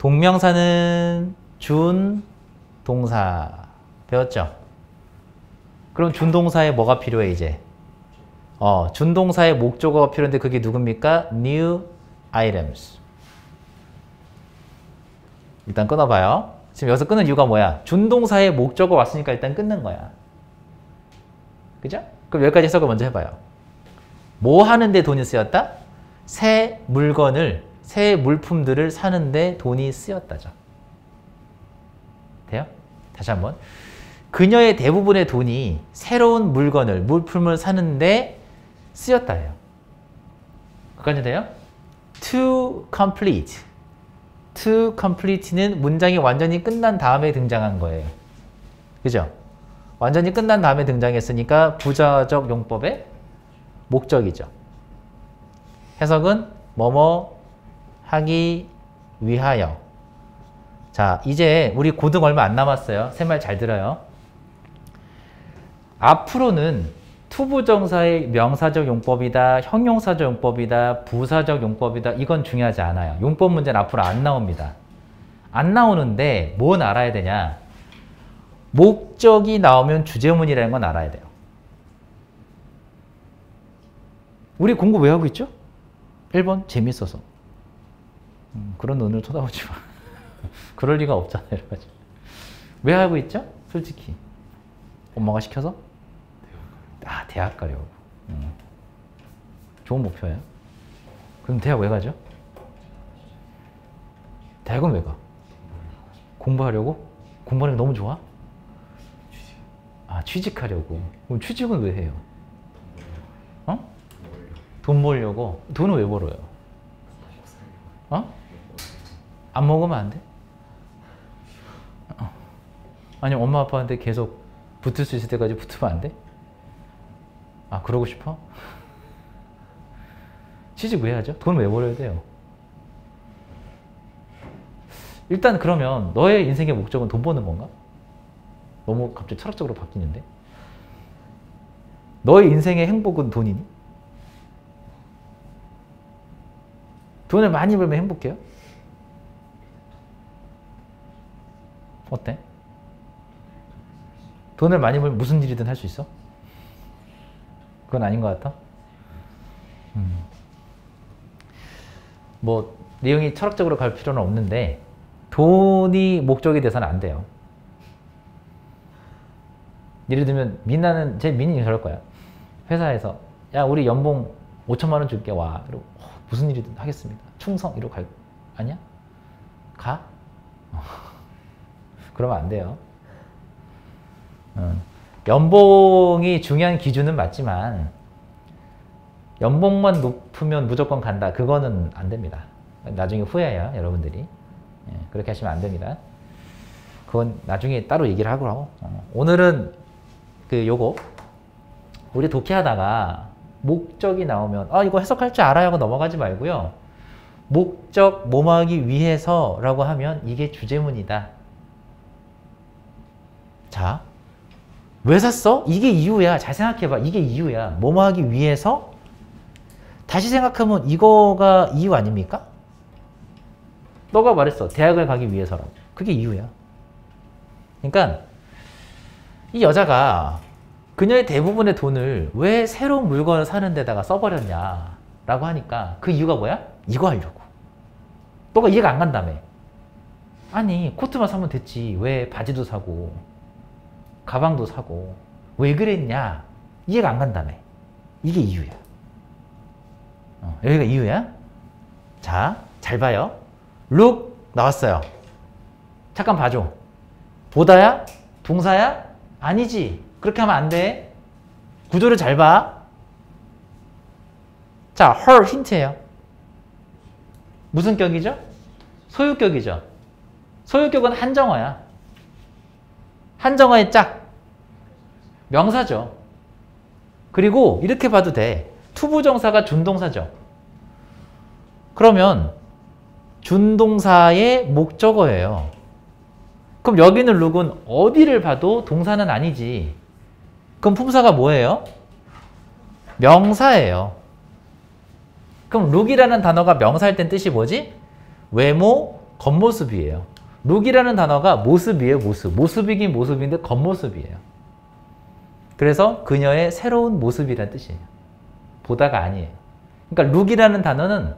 동명사는 준 동사 배웠죠? 그럼 준동사에 뭐가 필요해 이제? 어, 준동사의 목적어가 필요한데 그게 누굽니까? new items. 일단 끊어봐요. 지금 여기서 끊는 이유가 뭐야? 준동사의 목적어 왔으니까 일단 끊는 거야. 그죠? 그럼 여기까지 해석을 먼저 해봐요. 뭐 하는데 돈이 쓰였다? 새 물건을, 새 물품들을 사는데 돈이 쓰였다죠. 돼요? 다시 한번. 그녀의 대부분의 돈이 새로운 물건을, 물품을 사는데 쓰였다예요. 그까지 돼요? To complete. To complete는 문장이 완전히 끝난 다음에 등장한 거예요. 그죠? 완전히 끝난 다음에 등장했으니까 부사적 용법의 목적이죠. 해석은 뭐뭐 하기 위하여. 자, 이제 우리 고등 얼마 안 남았어요. 쌤 말 잘 들어요. 앞으로는 투부정사의 명사적 용법이다, 형용사적 용법이다, 부사적 용법이다. 이건 중요하지 않아요. 용법 문제는 앞으로 안 나옵니다. 안 나오는데 뭔 알아야 되냐? 목적이 나오면 주제문이라는 건 알아야 돼요. 우리 공부 왜 하고 있죠? 1번 재밌어서. 음, 그런 눈을 쳐다보지 마. 그럴 리가 없잖아요. 왜 하고 있죠? 솔직히. 엄마가 시켜서? 아, 대학 가려고. 음. 좋은 목표예요. 그럼 대학 왜 가죠? 대학은 왜 가? 공부하려고? 공부하는 게 너무 좋아? 아, 취직하려고. 그럼 취직은 왜 해요? 어? 돈 벌려고. 돈은 왜 벌어요? 어? 안 먹으면 안 돼? 어. 아니, 엄마 아빠한테 계속 붙을 수 있을 때까지 붙으면 안 돼? 아, 그러고 싶어? 취직 왜 하죠? 돈 왜 벌어야 돼요? 일단 그러면 너의 인생의 목적은 돈 버는 건가? 너무 갑자기 철학적으로 바뀌는데? 너의 인생의 행복은 돈이니? 돈을 많이 벌면 행복해요? 어때? 돈을 많이 벌면 무슨 일이든 할 수 있어? 그건 아닌 것 같아? 음. 뭐 내용이 철학적으로 갈 필요는 없는데 돈이 목적이 돼서는 안 돼요. 예를 들면 민나는 제 민이 저럴 거야. 회사에서 야 우리 연봉 5천만 원 줄게 와. 그리고 어, 무슨 일이든 하겠습니다. 충성 이러고 갈 아니야? 가? 그러면 안 돼요. 음. 연봉이 중요한 기준은 맞지만 연봉만 높으면 무조건 간다. 그거는 안 됩니다. 나중에 후회해요, 여러분들이. 예, 그렇게 하시면 안 됩니다. 그건 나중에 따로 얘기를 하고 어. 오늘은 그 요거 우리 독해하다가 목적이 나오면 아 이거 해석할 줄 알아요 하고 넘어가지 말고요. 목적 뭐뭐하기 위해서 라고 하면 이게 주제문이다. 자, 왜 샀어? 이게 이유야. 잘 생각해봐. 이게 이유야. 뭐뭐 하기 위해서? 다시 생각하면 이거가 이유 아닙니까? 너가 말했어. 대학을 가기 위해서라고. 그게 이유야. 그러니까 이 여자가 그녀의 대부분의 돈을 왜 새로운 물건을 사는 데다가 써버렸냐 라고 하니까 그 이유가 뭐야? 이거 하려고. 너가 이해가 안 간다며. 아니 코트만 사면 됐지. 왜 바지도 사고 가방도 사고. 왜 그랬냐? 이해가 안 간다며. 이게 이유야. 어, 여기가 이유야? 자잘 봐요. 룩 나왔어요. 잠깐 봐줘. 보다야? 동사야? 아니지. 그렇게 하면 안돼. 구조를 잘봐. 자 her 힌트예요. 무슨 격이죠? 소유격이죠? 소유격은 한정어야 한정어의 짝 명사죠. 그리고 이렇게 봐도 돼. 투부정사가 준동사죠. 그러면 준동사의 목적어예요. 그럼 여기 는 look은 어디를 봐도 동사는 아니지. 그럼 품사가 뭐예요? 명사예요. 그럼 룩이라는 단어가 명사일 땐 뜻이 뭐지? 외모, 겉모습이에요. 룩이라는 단어가 모습이에요, 모습. 모습이긴 모습인데 겉모습이에요. 그래서 그녀의 새로운 모습이란 뜻이에요. 보다가 아니에요. 그러니까 룩이라는 단어는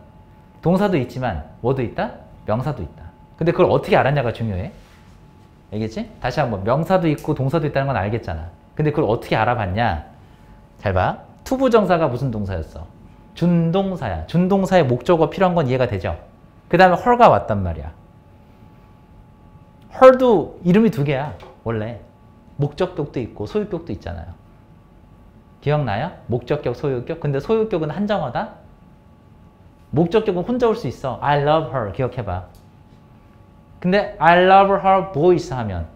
동사도 있지만 뭐도 있다? 명사도 있다. 근데 그걸 어떻게 알았냐가 중요해. 알겠지? 다시 한번 명사도 있고 동사도 있다는 건 알겠잖아. 근데 그걸 어떻게 알아봤냐? 잘 봐. 투부정사가 무슨 동사였어? 준동사야. 준동사의 목적어 필요한 건 이해가 되죠? 그 다음에 her가 왔단 말이야. her도 이름이 두 개야. 원래. 목적격도 있고 소유격도 있잖아요. 기억나요? 목적격, 소유격. 근데 소유격은 한정어다? 목적격은 혼자 올 수 있어. I love her. 기억해봐. 근데 I love her boys 하면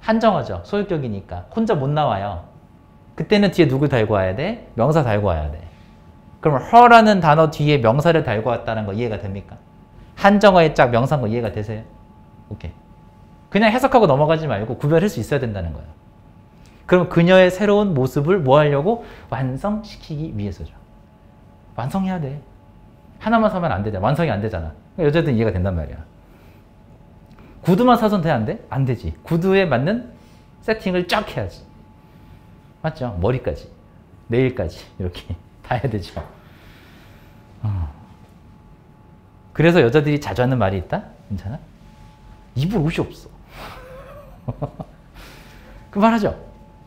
한정어죠. 소유격이니까. 혼자 못 나와요. 그때는 뒤에 누굴 달고 와야 돼? 명사 달고 와야 돼. 그럼 her라는 단어 뒤에 명사를 달고 왔다는 거 이해가 됩니까? 한정어의 짝 명사인 거 이해가 되세요? 오케이. 그냥 해석하고 넘어가지 말고 구별할 수 있어야 된다는 거예요. 그럼 그녀의 새로운 모습을 뭐 하려고? 완성시키기 위해서죠. 완성해야 돼. 하나만 사면 안 되잖아. 완성이 안 되잖아. 그러니까 여자들은 이해가 된단 말이야. 구두만 사선 돼? 안 돼? 안 되지. 구두에 맞는 세팅을 쫙 해야지. 맞죠? 머리까지. 내일까지. 이렇게 다 해야 되죠. 어. 그래서 여자들이 자주 하는 말이 있다? 괜찮아? 입을 옷이 없어. 그만하죠.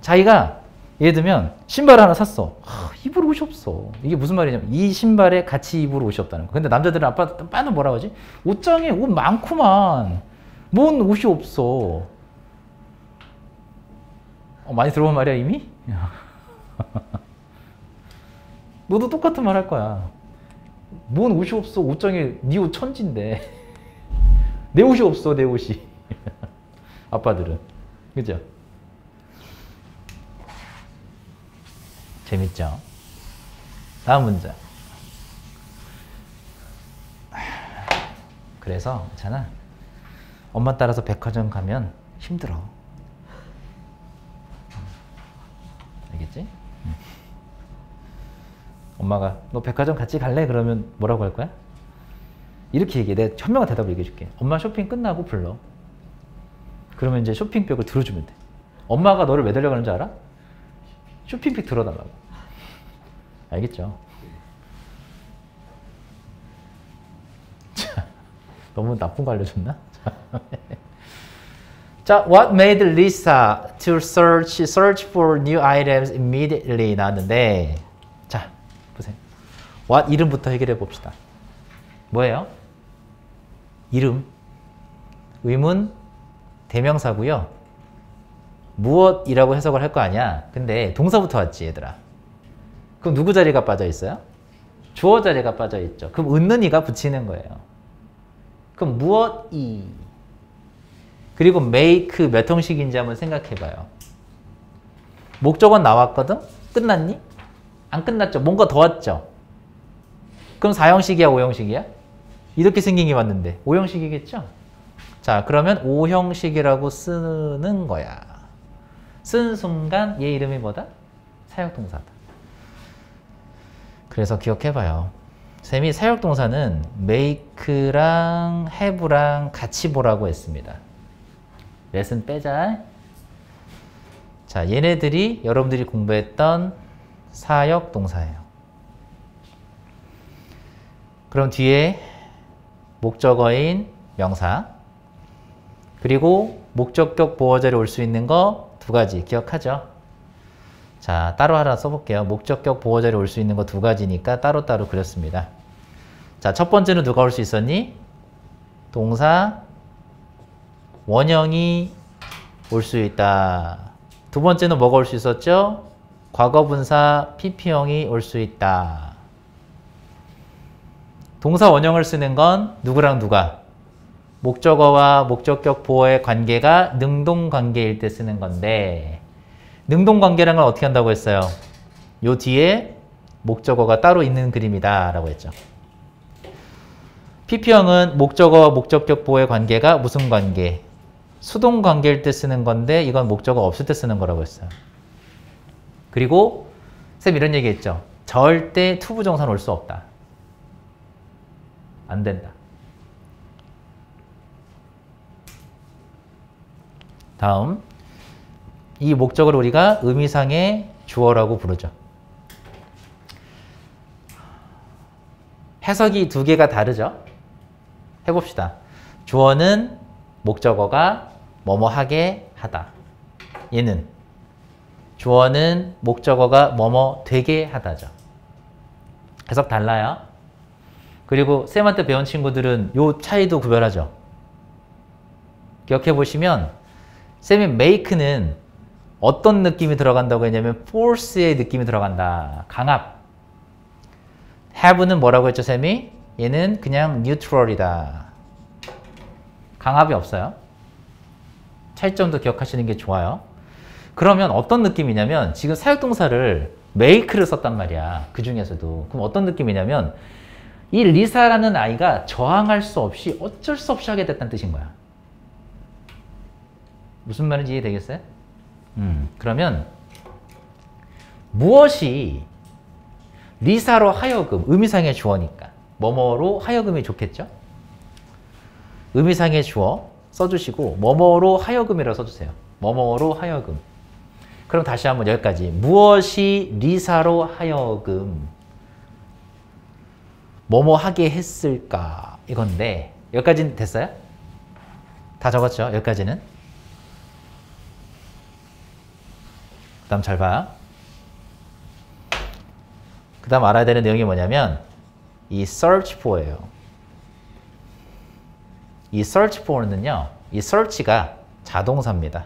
자기가 예를 들면 신발 하나 샀어. 아, 입을 옷이 없어. 이게 무슨 말이냐면 이 신발에 같이 입을 옷이 없다는 거. 근데 남자들은 아빠 빠는 뭐라 하지? 옷장에 옷 많구만. 뭔 옷이 없어. 어, 많이 들어본 말이야 이미? 너도 똑같은 말 할 거야. 뭔 옷이 없어. 옷장에 네 옷 천진데. 내 옷이 없어. 내 옷이. 아빠들은. 그죠? 재밌죠? 다음 문제. 그래서 있잖아. 엄마 따라서 백화점 가면 힘들어. 알겠지? 엄마가 너 백화점 같이 갈래? 그러면 뭐라고 할 거야? 이렇게 얘기해. 내가 현명한 대답을 얘기해 줄게. 엄마 쇼핑 끝나고 불러. 그러면 이제 쇼핑백을 들어주면 돼. 엄마가 너를 왜 데려가는 줄 알아? 쇼핑백 들어달라고. 알겠죠? 자, 너무 나쁜 거 알려줬나? 자, what made Lisa to search search for new items immediately 나왔는데, 자, 보세요. what 이름부터 해결해 봅시다. 뭐예요? 이름, 의문, 대명사고요. 무엇이라고 해석을 할 거 아니야. 근데 동사부터 왔지, 얘들아. 그럼 누구 자리가 빠져 있어요? 주어 자리가 빠져 있죠. 그럼 있는 이가 붙이는 거예요. 그럼 무엇이 그리고 make 몇 형식인지 한번 생각해 봐요. 목적은 나왔거든? 끝났니? 안 끝났죠. 뭔가 더 왔죠. 그럼 4형식이야, 5형식이야? 이렇게 생긴 게 맞는데 5형식이겠죠? 자, 그러면 5형식이라고 쓰는 거야. 쓴 순간 얘 이름이 뭐다? 사역동사다. 그래서 기억해봐요. 쌤이 사역동사는 make랑 have랑 같이 보라고 했습니다. 레슨 빼자. 자, 얘네들이 여러분들이 공부했던 사역동사예요. 그럼 뒤에 목적어인 명사 그리고 목적격 보어절이 올수 있는 거 두 가지 기억하죠? 자, 따로 하나 써볼게요. 목적격 보어절이 올수 있는 거 두 가지니까 따로따로 그렸습니다. 자, 첫 번째는 누가 올 수 있었니? 동사, 원형이 올 수 있다. 두 번째는 뭐가 올 수 있었죠? 과거분사, PP형이 올 수 있다. 동사 원형을 쓰는 건 누구랑 누가? 목적어와 목적격 보어의 관계가 능동관계일 때 쓰는 건데 능동관계라는 걸 어떻게 한다고 했어요? 요 뒤에 목적어가 따로 있는 그림이다 라고 했죠. PP형은 목적어와 목적격 보어의 관계가 무슨 관계? 수동 관계일 때 쓰는 건데 이건 목적어 없을 때 쓰는 거라고 했어요. 그리고 쌤 이런 얘기 했죠. 절대 투부정사는 올수 없다. 안 된다. 다음 이 목적을 우리가 의미상의 주어라고 부르죠. 해석이 두 개가 다르죠. 해봅시다. 주어는 목적어가 뭐뭐 하게 하다. 얘는 주어는 목적어가 뭐뭐 되게 하다죠. 해석 달라요. 그리고 쌤한테 배운 친구들은 요 차이도 구별하죠. 기억해 보시면 쌤이 make는 어떤 느낌이 들어간다고 했냐면 force의 느낌이 들어간다. 강압. have는 뭐라고 했죠, 쌤이? 얘는 그냥 neutral이다. 강압이 없어요. 차이점도 기억하시는 게 좋아요. 그러면 어떤 느낌이냐면 지금 사역동사를 make를 썼단 말이야. 그 중에서도. 그럼 어떤 느낌이냐면 이 리사라는 아이가 저항할 수 없이 어쩔 수 없이 하게 됐다는 뜻인 거야. 무슨 말인지 이해되겠어요? 음, 그러면 무엇이 리사로 하여금 의미상의 주어니까 뭐뭐로 하여금이 좋겠죠? 의미상의 주어 써주시고 뭐뭐로 하여금이라고 써주세요. 뭐뭐로 하여금. 그럼 다시 한번 여기까지 무엇이 리사로 하여금 뭐뭐 하게 했을까 이건데 여기까지는 됐어요? 다 적었죠? 여기까지는 그 다음 잘 봐. 그 다음 알아야 되는 내용이 뭐냐면 이 search for예요. 이 search for는요. 이 search가 자동사입니다.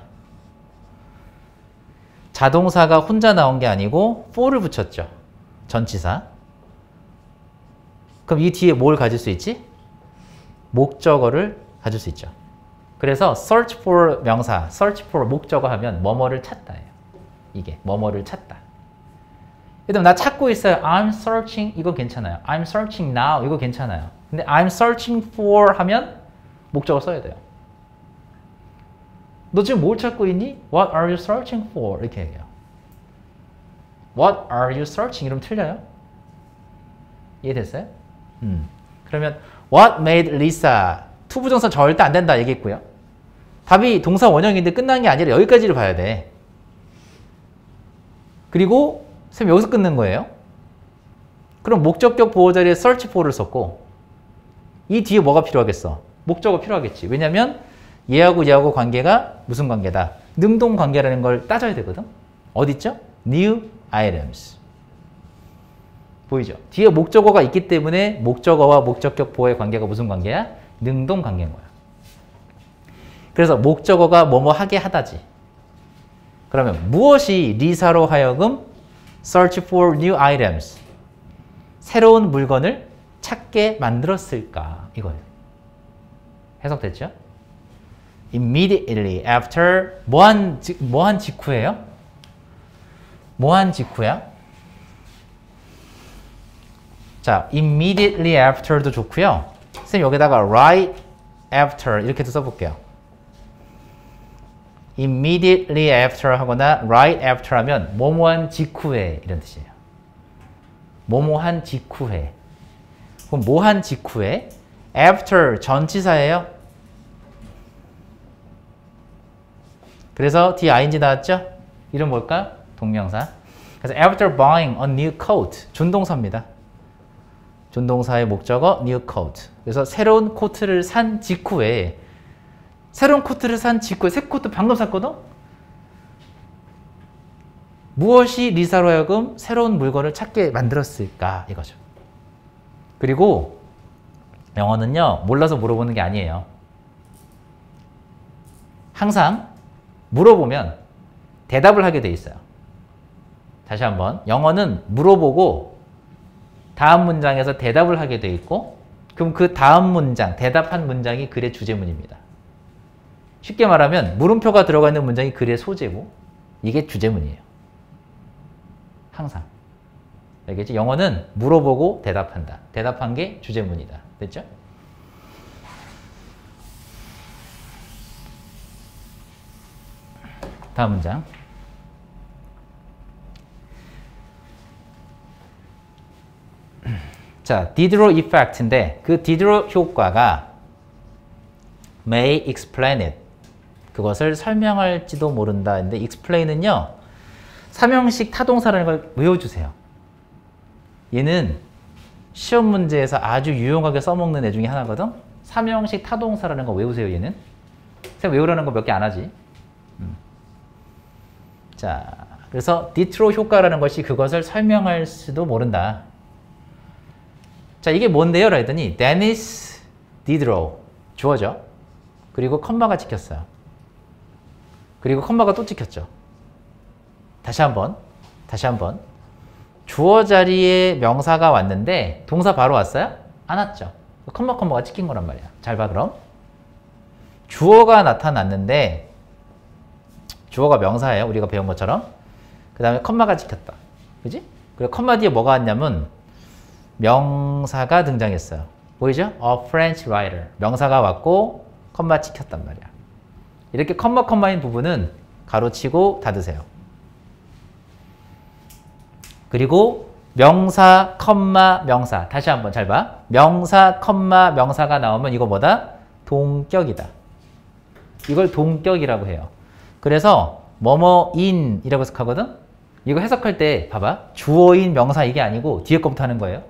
자동사가 혼자 나온 게 아니고 for를 붙였죠. 전치사. 그럼 이 뒤에 뭘 가질 수 있지? 목적어를 가질 수 있죠. 그래서 search for 명사, search for 목적어 하면 뭐뭐를 찾다 예요. 이게 뭐뭐를 찾다. 예를 나 찾고 있어요. I'm searching 이거 괜찮아요. I'm searching now 이거 괜찮아요. 근데 I'm searching for 하면 목적어 써야 돼요. 너 지금 뭘 찾고 있니? What are you searching for? 이렇게 얘기해요. What are you searching? 이러면 틀려요? 이해됐어요? 음. 그러면 what made Lisa 투부정사 절대 안 된다 얘기했고요. 답이 동사 원형인데 끝난 게 아니라 여기까지를 봐야 돼. 그리고 쌤 여기서 끊는 거예요. 그럼 목적격 보호 자리에 search for를 썼고 이 뒤에 뭐가 필요하겠어? 목적어 필요하겠지. 왜냐면 얘하고 얘하고 관계가 무슨 관계다? 능동 관계라는 걸 따져야 되거든. 어디 있죠? new items. 보이죠? 뒤에 목적어가 있기 때문에 목적어와 목적격 보호의 관계가 무슨 관계야? 능동 관계인 거야. 그래서 목적어가 뭐뭐 하게 하다지. 그러면 무엇이 리사로 하여금 search for new items 새로운 물건을 찾게 만들었을까 이거예요. 해석됐죠? immediately after 뭐한 뭐한 직후예요? 뭐한 직후야? 자, immediately after도 좋고요. 선생님 여기다가 right after 이렇게도 써볼게요. Immediately after 하거나 right after 하면 뭐뭐한 직후에 이런 뜻이에요. 뭐뭐한 직후에. 그럼 뭐한 직후에? after 전치사예요. 그래서 ding 나왔죠? 이름 뭘까? 동명사. 그래서 after buying a new coat 준동사입니다. 준동사의 목적어 new coat. 그래서 새로운 코트를 산 직후에 새로운 코트를 산 직후에 새 코트 방금 샀거든? 무엇이 리사로 하여금 새로운 물건을 찾게 만들었을까 이거죠. 그리고 영어는요 몰라서 물어보는 게 아니에요. 항상 물어보면 대답을 하게 돼 있어요. 다시 한번 영어는 물어보고 다음 문장에서 대답을 하게 돼 있고 그럼 그 다음 문장, 대답한 문장이 글의 주제문입니다. 쉽게 말하면 물음표가 들어가 있는 문장이 글의 소재고 이게 주제문이에요. 항상. 알겠지? 영어는 물어보고 대답한다. 대답한 게 주제문이다. 됐죠? 다음 문장. 자, 디드로 이펙트인데 그 디드로 효과가 may explain it. 그것을 설명할지도 모른다. 근데 explain은요. 삼형식 타동사라는 걸 외워주세요. 얘는 시험 문제에서 아주 유용하게 써먹는 애 중에 하나거든. 삼형식 타동사라는 거 외우세요. 얘는. 쌤 외우라는 거 몇 개 안 하지. 음. 자, 그래서 디드로 효과라는 것이 그것을 설명할 수도 모른다. 자, 이게 뭔데요? 라더니 데니스 디드로 주어죠. 그리고 컴마가 찍혔어요. 그리고 컴마가 또 찍혔죠. 다시 한번, 다시 한번. 주어 자리에 명사가 왔는데 동사 바로 왔어요? 안 왔죠. 컴마 컴마가 찍힌 거란 말이야. 잘 봐 그럼. 주어가 나타났는데 주어가 명사예요. 우리가 배운 것처럼. 그 다음에 컴마가 찍혔다. 그지? 그리고 컴마 뒤에 뭐가 왔냐면 명사가 등장했어요. 보이죠? A French writer. 명사가 왔고 컴마 찍혔단 말이야. 이렇게 컴마 컴마인 부분은 가로치고 닫으세요. 그리고 명사, 컴마, 명사. 다시 한번 잘 봐. 명사, 컴마, 명사가 나오면 이거 뭐다? 동격이다. 이걸 동격이라고 해요. 그래서 뭐뭐인이라고 해석하거든? 이거 해석할 때 봐봐. 주어인 명사 이게 아니고 뒤에 거부터 하는 거예요.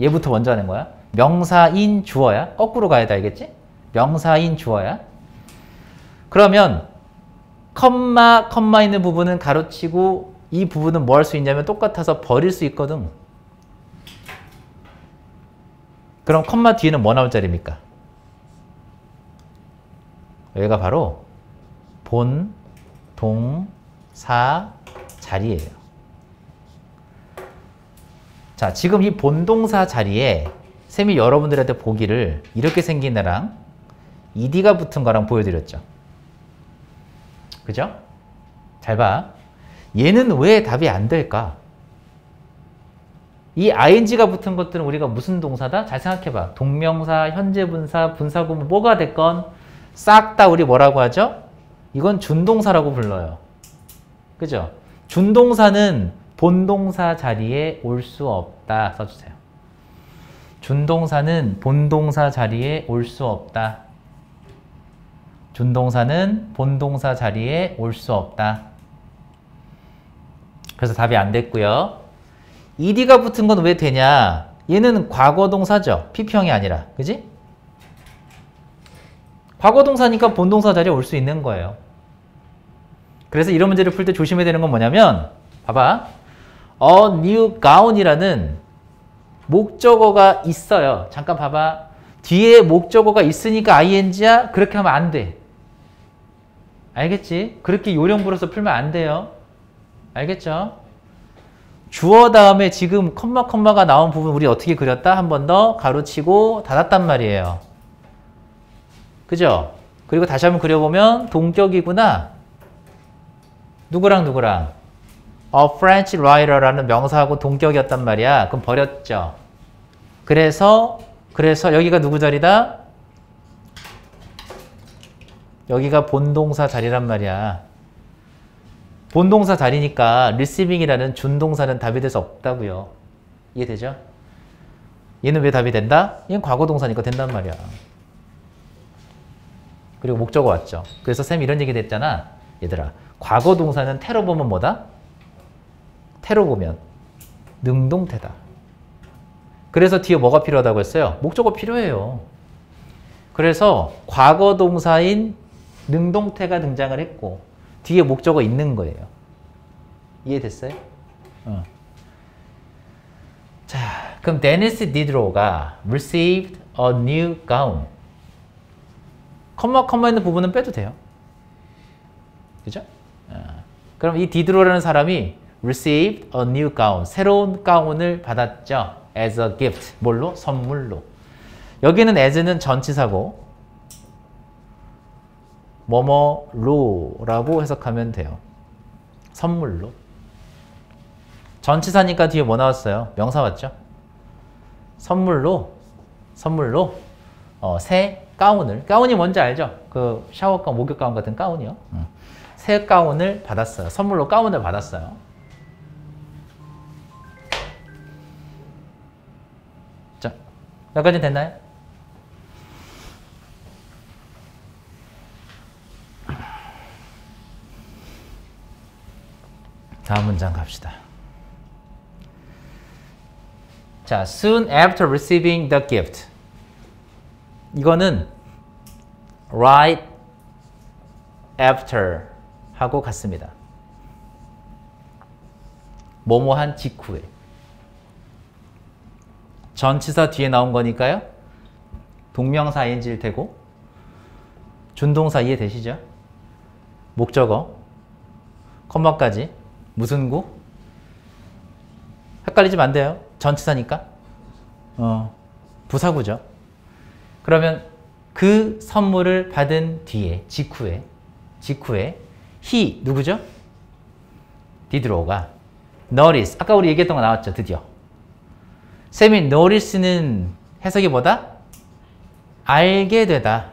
얘부터 먼저 하는 거야. 명사인 주어야. 거꾸로 가야 돼 알겠지? 명사인 주어야. 그러면 컴마 컴마 있는 부분은 가로치고 이 부분은 뭐 할 수 있냐면 똑같아서 버릴 수 있거든. 그럼 컴마 뒤에는 뭐 나올 자리입니까? 여기가 바로 본, 동, 사 자리예요. 자, 지금 이 본동사 자리에 쌤이 여러분들한테 보기를 이렇게 생긴 애랑 ed가 붙은 거랑 보여드렸죠. 그죠? 잘 봐. 얘는 왜 답이 안 될까? 이 ing가 붙은 것들은 우리가 무슨 동사다? 잘 생각해봐. 동명사, 현재분사, 분사구문 뭐가 됐건 싹 다 우리 뭐라고 하죠? 이건 준동사라고 불러요. 그죠? 준동사는 본동사 자리에 올 수 없다 써주세요. 준동사는 본동사 자리에 올 수 없다. 준동사는 본동사 자리에 올 수 없다. 그래서 답이 안 됐고요. ed가 붙은 건 왜 되냐? 얘는 과거 동사죠. PP형이 아니라. 그지? 과거 동사니까 본동사 자리에 올 수 있는 거예요. 그래서 이런 문제를 풀 때 조심해야 되는 건 뭐냐면 봐봐. a new gown이라는 목적어가 있어요. 잠깐 봐봐. 뒤에 목적어가 있으니까 ing야? 그렇게 하면 안 돼. 알겠지? 그렇게 요령부로서 풀면 안 돼요. 알겠죠? 주어 다음에 지금 컴마 컴마가 나온 부분 우리 어떻게 그렸다? 한 번 더 가로치고 닫았단 말이에요. 그죠? 그리고 다시 한번 그려보면 동격이구나. 누구랑 누구랑? A French writer라는 명사하고 동격이었단 말이야. 그럼 버렸죠. 그래서 그래서 여기가 누구 자리다? 여기가 본동사 자리란 말이야. 본동사 자리니까 receiving이라는 준동사는 답이 될 수 없다고요. 이해되죠? 얘는 왜 답이 된다? 얘는 과거 동사니까 된단 말이야. 그리고 목적어 왔죠. 그래서 쌤 이런 얘기 됐잖아. 얘들아. 과거 동사는 태로 보면 뭐다? 태로 보면 능동태다. 그래서 뒤에 뭐가 필요하다고 했어요? 목적어 필요해요. 그래서 과거 동사인 능동태가 등장을 했고 뒤에 목적어 있는 거예요. 이해됐어요? 어. 자, 그럼 데니스 디드로가 received a new gown. 컴마 컴마 있는 부분은 빼도 돼요. 그죠? 어. 그럼 이 디드로라는 사람이 received a new gown. 새로운 가운을 받았죠. as a gift. 뭘로? 선물로. 여기는 as는 전치사고 뭐뭐로라고 해석하면 돼요. 선물로. 전치사니까 뒤에 뭐 나왔어요? 명사 왔죠? 선물로 선물로 어, 새 가운을 가운이 뭔지 알죠? 그 샤워 가운, 목욕 가운 같은 가운이요. 응. 새 가운을 받았어요. 선물로 가운을 받았어요. 자, 여기까지 됐나요? 다음 문장 갑시다. 자, soon after receiving the gift. 이거는 right after 하고 같습니다. 뭐뭐한 직후에. 전치사 뒤에 나온 거니까요. 동명사 ing일 테고 준동사 이해되시죠? 목적어 컴마까지 무슨 구? 헷갈리지면 안 돼요. 전치사니까. 어, 부사구죠. 그러면 그 선물을 받은 뒤에, 직후에, 직후에, he, 누구죠? 디드로가 notice, 아까 우리 얘기했던 거 나왔죠, 드디어. 쌤이 notice는 해석이 뭐다? 알게 되다.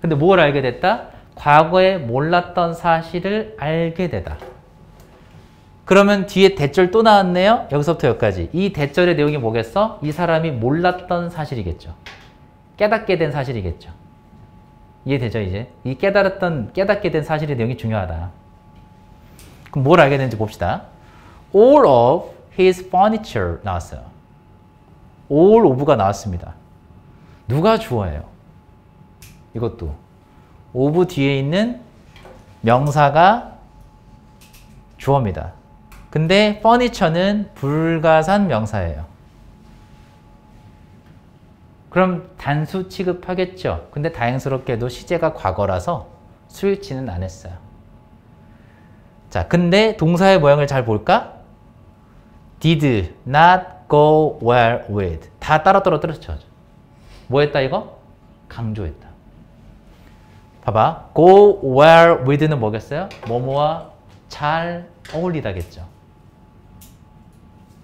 근데 뭘 알게 됐다? 과거에 몰랐던 사실을 알게 되다. 그러면 뒤에 대절 또 나왔네요. 여기서부터 여기까지. 이 대절의 내용이 뭐겠어? 이 사람이 몰랐던 사실이겠죠. 깨닫게 된 사실이겠죠. 이해되죠, 이제? 이 깨달았던, 깨닫게 된 사실의 내용이 중요하다. 그럼 뭘 알게 되는지 봅시다. All of his furniture 나왔어요. all of가 나왔습니다. 누가 주어예요? 이것도. of 뒤에 있는 명사가 주어입니다. 근데 furniture는 불가산 명사예요. 그럼 단수 취급하겠죠. 근데 다행스럽게도 시제가 과거라서 수일치는 안 했어요. 자, 근데 동사의 모양을 잘 볼까? did not go well with. 다 따로 떨어져. 뭐 했다 이거? 강조했다. 봐봐. go well with는 뭐겠어요? 뭐뭐와 잘 어울리다겠죠.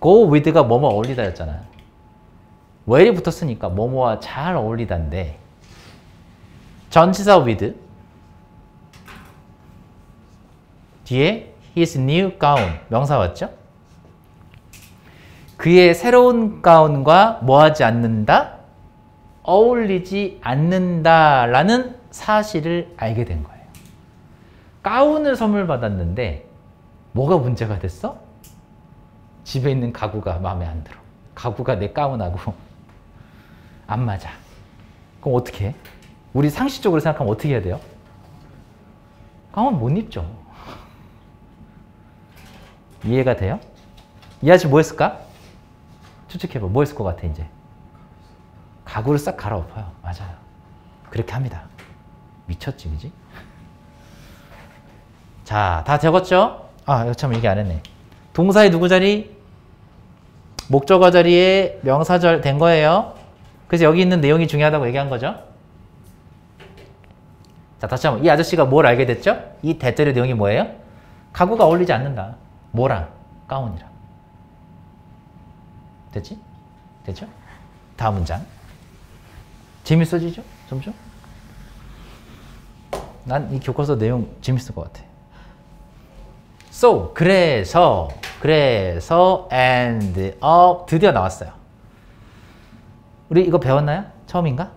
Go with가 뭐뭐 어울리다였잖아요. well이 붙었으니까 뭐뭐와 잘 어울리다인데 전치사 with 뒤에 his new gown 명사 왔죠? 그 그의 새로운 가운과 뭐하지 않는다? 어울리지 않는다라는 사실을 알게 된 거예요. 가운을 선물 받았는데 뭐가 문제가 됐어? 집에 있는 가구가 마음에 안 들어. 가구가 내 가운하고 안 맞아. 그럼 어떻게 해? 우리 상식적으로 생각하면 어떻게 해야 돼요? 가운 못 입죠. 이해가 돼요? 이 아저씨 뭐 했을까? 추측해봐. 뭐 했을 것 같아, 이제? 가구를 싹 갈아엎어요. 맞아요. 그렇게 합니다. 미쳤지, 그지? 자, 다 적었죠? 아, 참 얘기 안 했네. 동사의 누구 자리? 목적어 자리에 명사절 된 거예요. 그래서 여기 있는 내용이 중요하다고 얘기한 거죠. 자, 다시 한번. 이 아저씨가 뭘 알게 됐죠? 이 대절의 내용이 뭐예요? 가구가 어울리지 않는다. 뭐랑? 가운이랑. 됐지? 됐죠? 다음 문장. 재밌어지죠? 점점? 난 이 교과서 내용 재밌을 것 같아. So, 그래서, 그래서, and, of, 드디어 나왔어요. 우리 이거 배웠나요? 처음인가?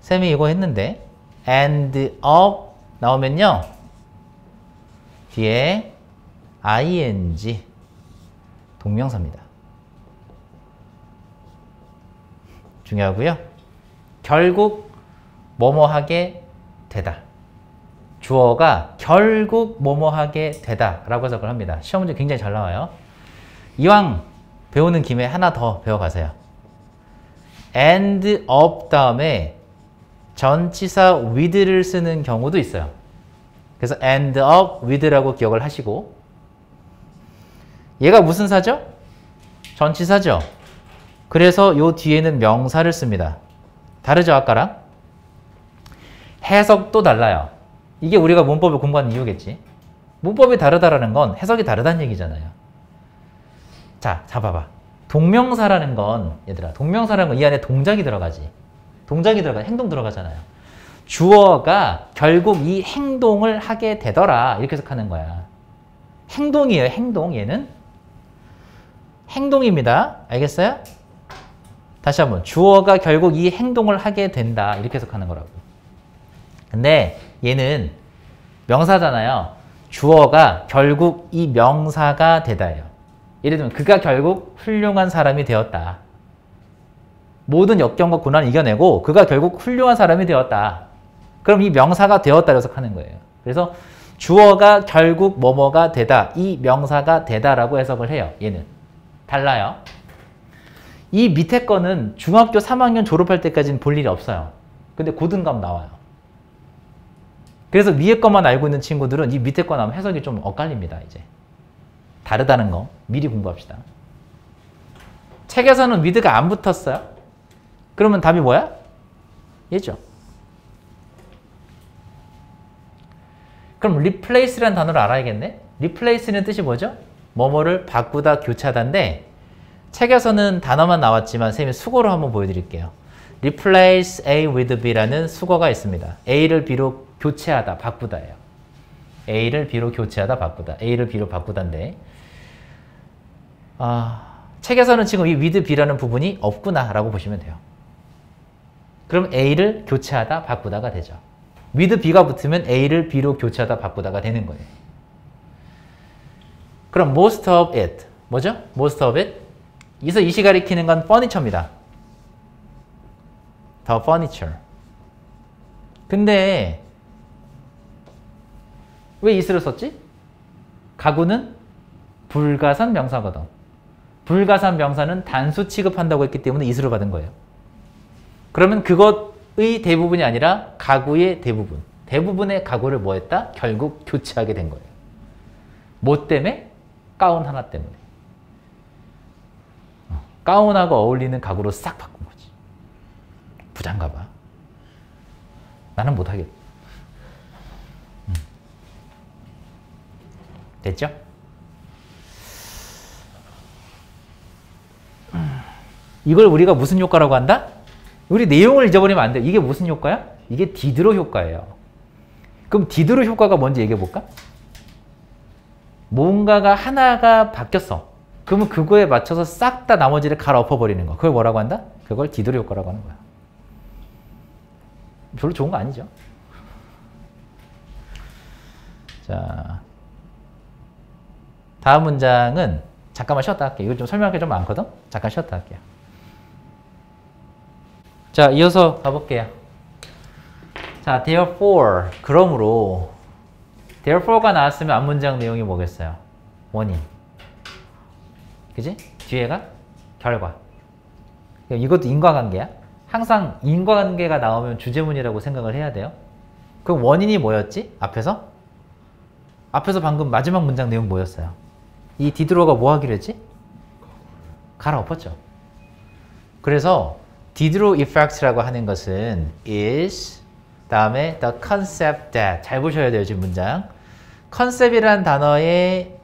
쌤이 이거 했는데, and, of 나오면요. 뒤에 ing, 동명사입니다. 중요하고요. 결국 뭐뭐 하게 되다. 주어가 결국 뭐뭐 하게 되다 라고 해석을 합니다. 시험 문제 굉장히 잘 나와요. 이왕 배우는 김에 하나 더 배워가세요. and of 다음에 전치사 with를 쓰는 경우도 있어요. 그래서 end up with라고 기억을 하시고 얘가 무슨 사죠? 전치사죠. 그래서 요 뒤에는 명사를 씁니다. 다르죠 아까랑? 해석도 달라요. 이게 우리가 문법을 공부하는 이유겠지. 문법이 다르다라는 건 해석이 다르다는 얘기잖아요. 자, 잡아봐. 동명사라는 건 얘들아, 동명사라는 건 이 안에 동작이 들어가지. 동작이 들어가, 행동 들어가잖아요. 주어가 결국 이 행동을 하게 되더라. 이렇게 해석하는 거야. 행동이에요, 행동. 얘는 행동입니다. 알겠어요? 다시 한번 주어가 결국 이 행동을 하게 된다. 이렇게 해석하는 거라고. 근데 얘는 명사잖아요. 주어가 결국 이 명사가 되다예요. 예를 들면 그가 결국 훌륭한 사람이 되었다. 모든 역경과 고난을 이겨내고 그가 결국 훌륭한 사람이 되었다. 그럼 이 명사가 되었다 해석하는 거예요. 그래서 주어가 결국 뭐뭐가 되다. 이 명사가 되다라고 해석을 해요. 얘는. 달라요. 이 밑에 거는 중학교 3학년 졸업할 때까지는 볼 일이 없어요. 근데 고등감 나와요. 그래서 위에 것만 알고 있는 친구들은 이 밑에 거 나오면 해석이 좀 엇갈립니다. 이제 다르다는 거 미리 공부합시다. 책에서는 위드가 안 붙었어요. 그러면 답이 뭐야? 얘죠. 그럼 replace라는 단어를 알아야겠네. replace는 뜻이 뭐죠? 뭐뭐를 바꾸다, 교체하다인데 책에서는 단어만 나왔지만 쌤이 수고로 한번 보여드릴게요. replace A with B라는 수거가 있습니다. A를 B로 교체하다, 바꾸다예요. A를 B로 교체하다, 바꾸다. A를 B로 바꾸다인데 아, 책에서는 지금 이 with B라는 부분이 없구나라고 보시면 돼요. 그럼 A를 교체하다, 바꾸다가 되죠. with B가 붙으면 A를 B로 교체하다, 바꾸다가 되는 거예요. 그럼 most of it, 뭐죠? most of it? 이서 이시 가리키는 건 furniture입니다. the furniture. 근데 왜 이스를 썼지? 가구는 불가산 명사거든. 불가산 명사는 단수 취급한다고 했기 때문에 이스를 받은 거예요. 그러면 그것의 대부분이 아니라 가구의 대부분. 대부분의 가구를 뭐 했다? 결국 교체하게 된 거예요. 뭐 때문에? 가운 하나 때문에. 어, 가운하고 어울리는 가구로 싹 바꾼 거지. 부장가 봐. 나는 못하겠다. 됐죠? 이걸 우리가 무슨 효과라고 한다? 우리 내용을 잊어버리면 안 돼. 이게 무슨 효과야? 이게 디드로 효과예요. 그럼 디드로 효과가 뭔지 얘기해 볼까? 뭔가가 하나가 바뀌었어. 그러면 그거에 맞춰서 싹 다 나머지를 갈아엎어 버리는 거. 그걸 뭐라고 한다? 그걸 디도리 효과라고 하는 거야. 별로 좋은 거 아니죠? 자, 다음 문장은 잠깐만 쉬었다 할게요. 이거 좀 설명할 게 좀 많거든? 잠깐 쉬었다 할게요. 자, 이어서 가볼게요. 자, therefore, 그러므로 therefore가 나왔으면 앞 문장 내용이 뭐겠어요? 원인. 그지? 뒤에가 결과. 이것도 인과관계야. 항상 인과관계가 나오면 주제문이라고 생각을 해야 돼요. 그럼 원인이 뭐였지? 앞에서? 앞에서 방금 마지막 문장 내용 뭐였어요? 이 디드로가 뭐 하기로 했지? 갈아엎었죠. 그래서 디드로 이펙트라고 하는 것은 is 다음에 the concept that 잘 보셔야 돼요 지금 문장 컨셉이란 단어의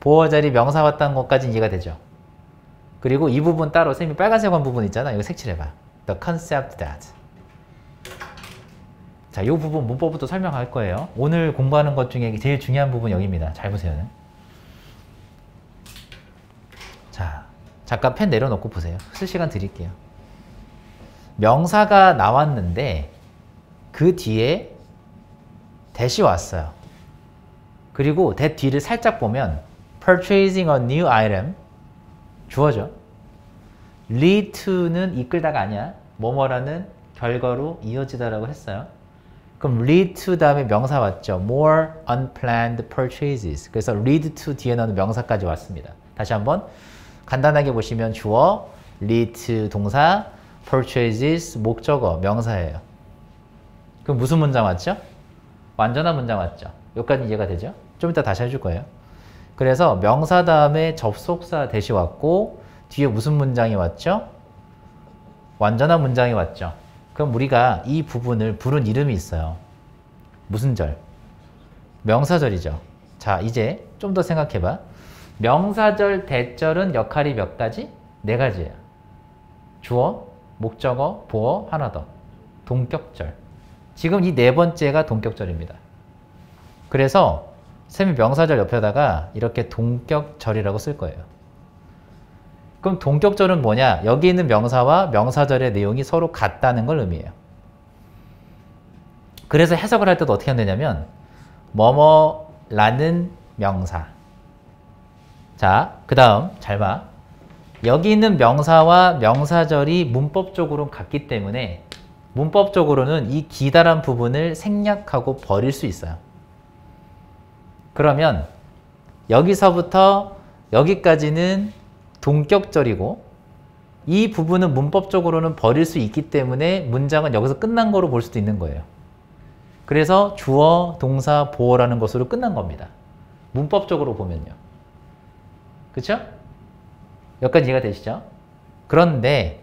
보어 자리 명사 왔다는 것까지 이해가 되죠. 그리고 이 부분 따로 쌤이 빨간색 한 부분 있잖아. 이거 색칠해봐. The concept that. 자, 이 부분 문법부터 설명할 거예요. 오늘 공부하는 것 중에 제일 중요한 부분 여기입니다. 잘 보세요. 자, 잠깐 펜 내려놓고 보세요. 쓸 시간 드릴게요. 명사가 나왔는데 그 뒤에 대시 왔어요. 그리고 대 뒤를 살짝 보면 purchasing a new item 주어져. lead to는 이끌다가 아니야. 뭐뭐라는 결과로 이어지다라고 했어요. 그럼 lead to 다음에 명사 왔죠. more unplanned purchases. 그래서 lead to 뒤에 나오는 명사까지 왔습니다. 다시 한번 간단하게 보시면 주어, to 동사, purchases 목적어, 명사예요. 그럼 무슨 문장 왔죠? 완전한 문장 왔죠. 여기까지 이해가 되죠? 좀 이따 다시 해줄 거예요. 그래서 명사 다음에 접속사 대시 왔고 뒤에 무슨 문장이 왔죠? 완전한 문장이 왔죠. 그럼 우리가 이 부분을 부른 이름이 있어요. 무슨 절? 명사절이죠. 자, 이제 좀 더 생각해봐. 명사절, 대절은 역할이 몇 가지? 네 가지예요. 주어, 목적어, 보어, 하나 더. 동격절. 지금 이 네 번째가 동격절입니다. 그래서 쌤이 명사절 옆에다가 이렇게 동격절이라고 쓸 거예요. 그럼 동격절은 뭐냐? 여기 있는 명사와 명사절의 내용이 서로 같다는 걸 의미해요. 그래서 해석을 할 때도 어떻게 하면 되냐면 뭐뭐라는 명사 자, 그 다음 잘 봐. 여기 있는 명사와 명사절이 문법적으로는 같기 때문에 문법적으로는 이 기다란 부분을 생략하고 버릴 수 있어요. 그러면 여기서부터 여기까지는 동격절이고 이 부분은 문법적으로는 버릴 수 있기 때문에 문장은 여기서 끝난 거로 볼 수도 있는 거예요. 그래서 주어, 동사, 보어라는 것으로 끝난 겁니다. 문법적으로 보면요. 그렇죠? 여기까지 이해가 되시죠? 그런데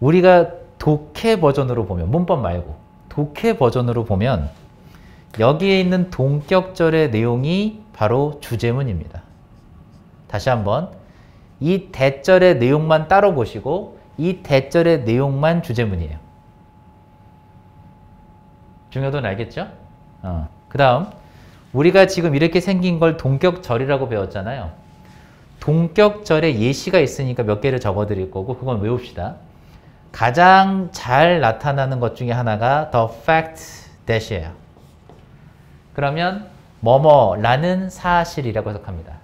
우리가 독해 버전으로 보면 문법 말고 독해 버전으로 보면 여기에 있는 동격절의 내용이 바로 주제문입니다. 다시 한번 이 대절의 내용만 따로 보시고 이 대절의 내용만 주제문이에요. 중요도는 알겠죠? 어. 그 다음 우리가 지금 이렇게 생긴 걸 동격절이라고 배웠잖아요. 동격절에 예시가 있으니까 몇 개를 적어드릴 거고 그건 외웁시다. 가장 잘 나타나는 것 중에 하나가 the fact that이에요. 그러면 뭐뭐라는 사실이라고 해석합니다.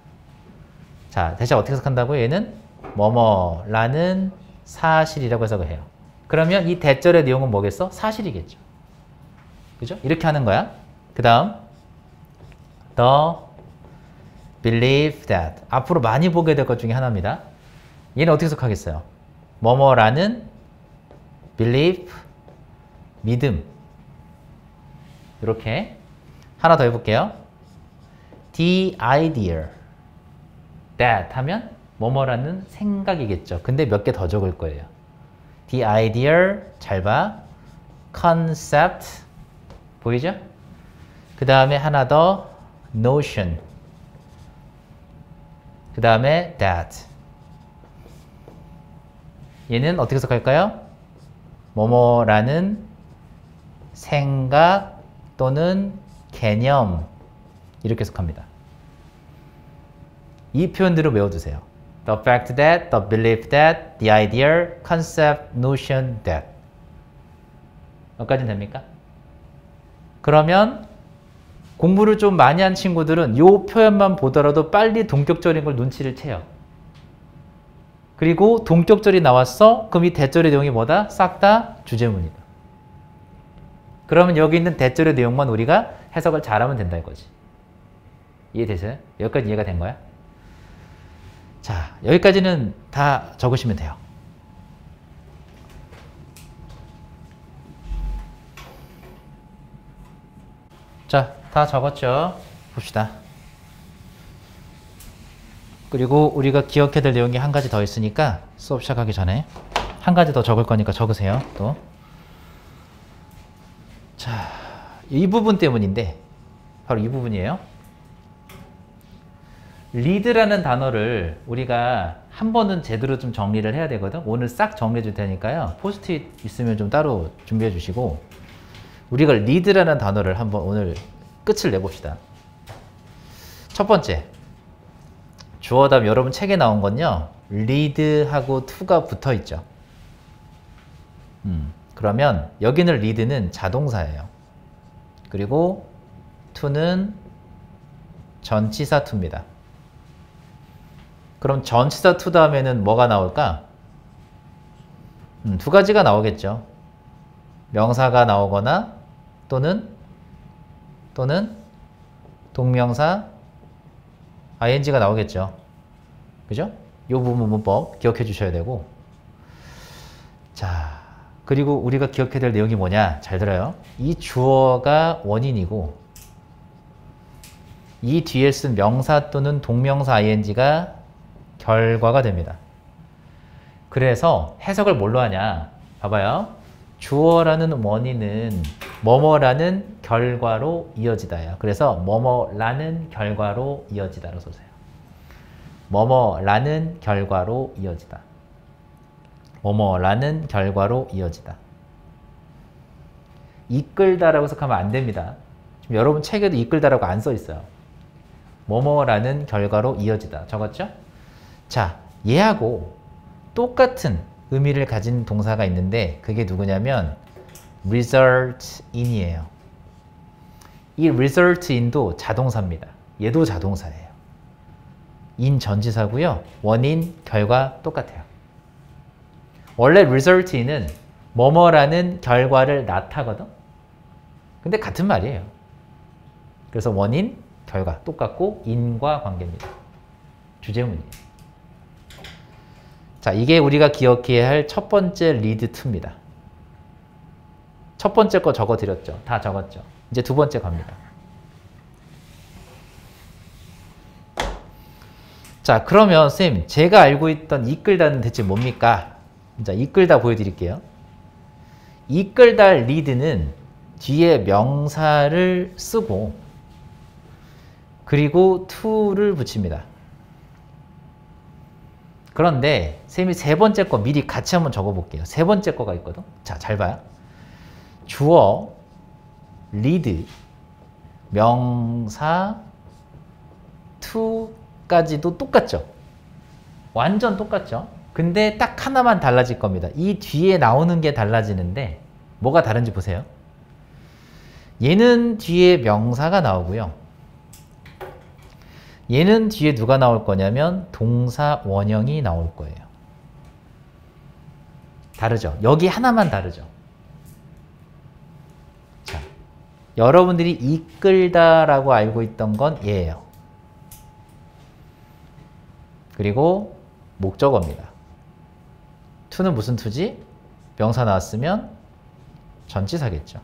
자, 대체 어떻게 해석한다고 얘는 뭐뭐라는 사실이라고 해석을 해요. 그러면 이 대절의 내용은 뭐겠어? 사실이겠죠. 그죠? 이렇게 하는 거야. 그 다음 the believe that 앞으로 많이 보게 될 것 중에 하나입니다. 얘는 어떻게 해석하겠어요? 뭐뭐라는 believe 믿음 이렇게 하나 더 해볼게요. the idea that 하면 뭐뭐라는 생각이겠죠. 근데 몇 개 더 적을 거예요. the idea 잘 봐. concept 보이죠? 그 다음에 하나 더 notion 그 다음에 that 얘는 어떻게 해석할까요? 뭐뭐라는 생각 또는 개념 이렇게 해석합니다. 이 표현들을 외워두세요. The fact that, the belief that, the idea, concept, notion that. 여기까지는 됩니까? 그러면 공부를 좀 많이 한 친구들은 이 표현만 보더라도 빨리 동격절인 걸 눈치를 채요. 그리고 동격절이 나왔어? 그럼 이 대절의 내용이 뭐다? 싹 다 주제문이다. 그러면 여기 있는 대절의 내용만 우리가 해석을 잘하면 된다 이거지. 이해되세요? 여기까지 이해가 된 거야? 자, 여기까지는 다 적으시면 돼요. 자, 다 적었죠? 봅시다. 그리고 우리가 기억해야 될 내용이 한 가지 더 있으니까 수업 시작하기 전에 한 가지 더 적을 거니까 적으세요. 또. 자, 이 부분 때문인데 바로 이 부분이에요. lead라는 단어를 우리가 한 번은 제대로 좀 정리를 해야 되거든. 오늘 싹 정리해 줄 테니까요. 포스트잇 있으면 좀 따로 준비해 주시고 우리가 lead라는 단어를 한번 오늘 끝을 내봅시다. 첫 번째, 주어 다음 여러분 책에 나온 건요. 리드하고 to가 붙어 있죠. 음, 그러면 여기는 리드는 자동사예요. 그리고 to는 전치사 to입니다. 그럼 전치사 to 다음에는 뭐가 나올까? 음, 두 가지가 나오겠죠. 명사가 나오거나 또는 또는 동명사 ing가 나오겠죠. 그죠? 요 부분 문법 기억해 주셔야 되고 자 그리고 우리가 기억해야 될 내용이 뭐냐 잘 들어요. 이 주어가 원인이고 이 뒤에 쓴 명사 또는 동명사 ing가 결과가 됩니다. 그래서 해석을 뭘로 하냐? 봐봐요. 주어라는 원인은 뭐뭐라는 결과로 이어지다예요. 그래서 뭐뭐라는 결과로 이어지다로 써세요. 뭐뭐라는 결과로 이어지다. 뭐뭐라는 결과로 이어지다. 이끌다라고 해석하면 안 됩니다. 지금 여러분 책에도 이끌다라고 안 써 있어요. 뭐뭐라는 결과로 이어지다. 적었죠? 자, 얘하고 똑같은 의미를 가진 동사가 있는데 그게 누구냐면 result in이에요. 이 result in도 자동사입니다. 얘도 자동사예요. in 전지사고요. 원인, 결과 똑같아요. 원래 result in은 뭐뭐라는 결과를 나타거든. 근데 같은 말이에요. 그래서 원인, 결과 똑같고 in과 관계입니다. 주제문이에요. 자, 이게 우리가 기억해야 할 첫 번째 리드 2입니다. 첫 번째 거 적어 드렸죠. 다 적었죠. 이제 두 번째 갑니다. 자, 그러면 쌤, 제가 알고 있던 이끌다는 대체 뭡니까? 자, 이끌다 보여드릴게요. 이끌다 리드는 뒤에 명사를 쓰고 그리고 to를 붙입니다. 그런데 쌤이 세 번째 거 미리 같이 한번 적어볼게요. 세 번째 거가 있거든. 자, 잘 봐요. 주어, 리드, 명사, to까지도 똑같죠. 완전 똑같죠. 근데 딱 하나만 달라질 겁니다. 이 뒤에 나오는 게 달라지는데 뭐가 다른지 보세요. 얘는 뒤에 명사가 나오고요. 얘는 뒤에 누가 나올 거냐면 동사 원형이 나올 거예요. 다르죠? 여기 하나만 다르죠? 자, 여러분들이 이끌다라고 알고 있던 건 얘예요. 그리고 목적어입니다. 투는 무슨 투지? 명사 나왔으면 전치사겠죠.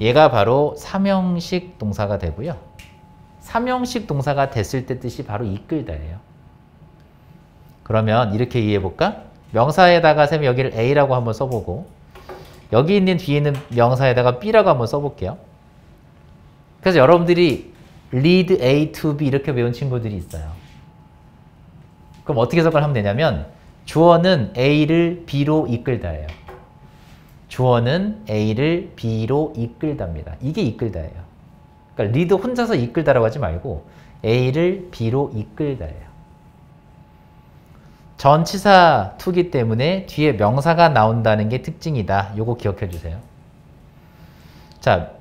얘가 바로 삼형식 동사가 되고요. 삼형식 동사가 됐을 때 뜻이 바로 이끌다예요. 그러면 이렇게 이해해 볼까? 명사에다가 여기를 A라고 한번 써보고 여기 있는 뒤에 있는 명사에다가 B라고 한번 써볼게요. 그래서 여러분들이 lead A to B 이렇게 배운 친구들이 있어요. 그럼 어떻게 해석을 하면 되냐면 주어는 A를 B로 이끌다예요. 주어는 A를 B로 이끌답니다. 이게 이끌다예요. 그러니까 리드 혼자서 이끌다라고 하지 말고 A를 B로 이끌다예요. 전치사 투기 때문에 뒤에 명사가 나온다는 게 특징이다. 요거 기억해 주세요. 자,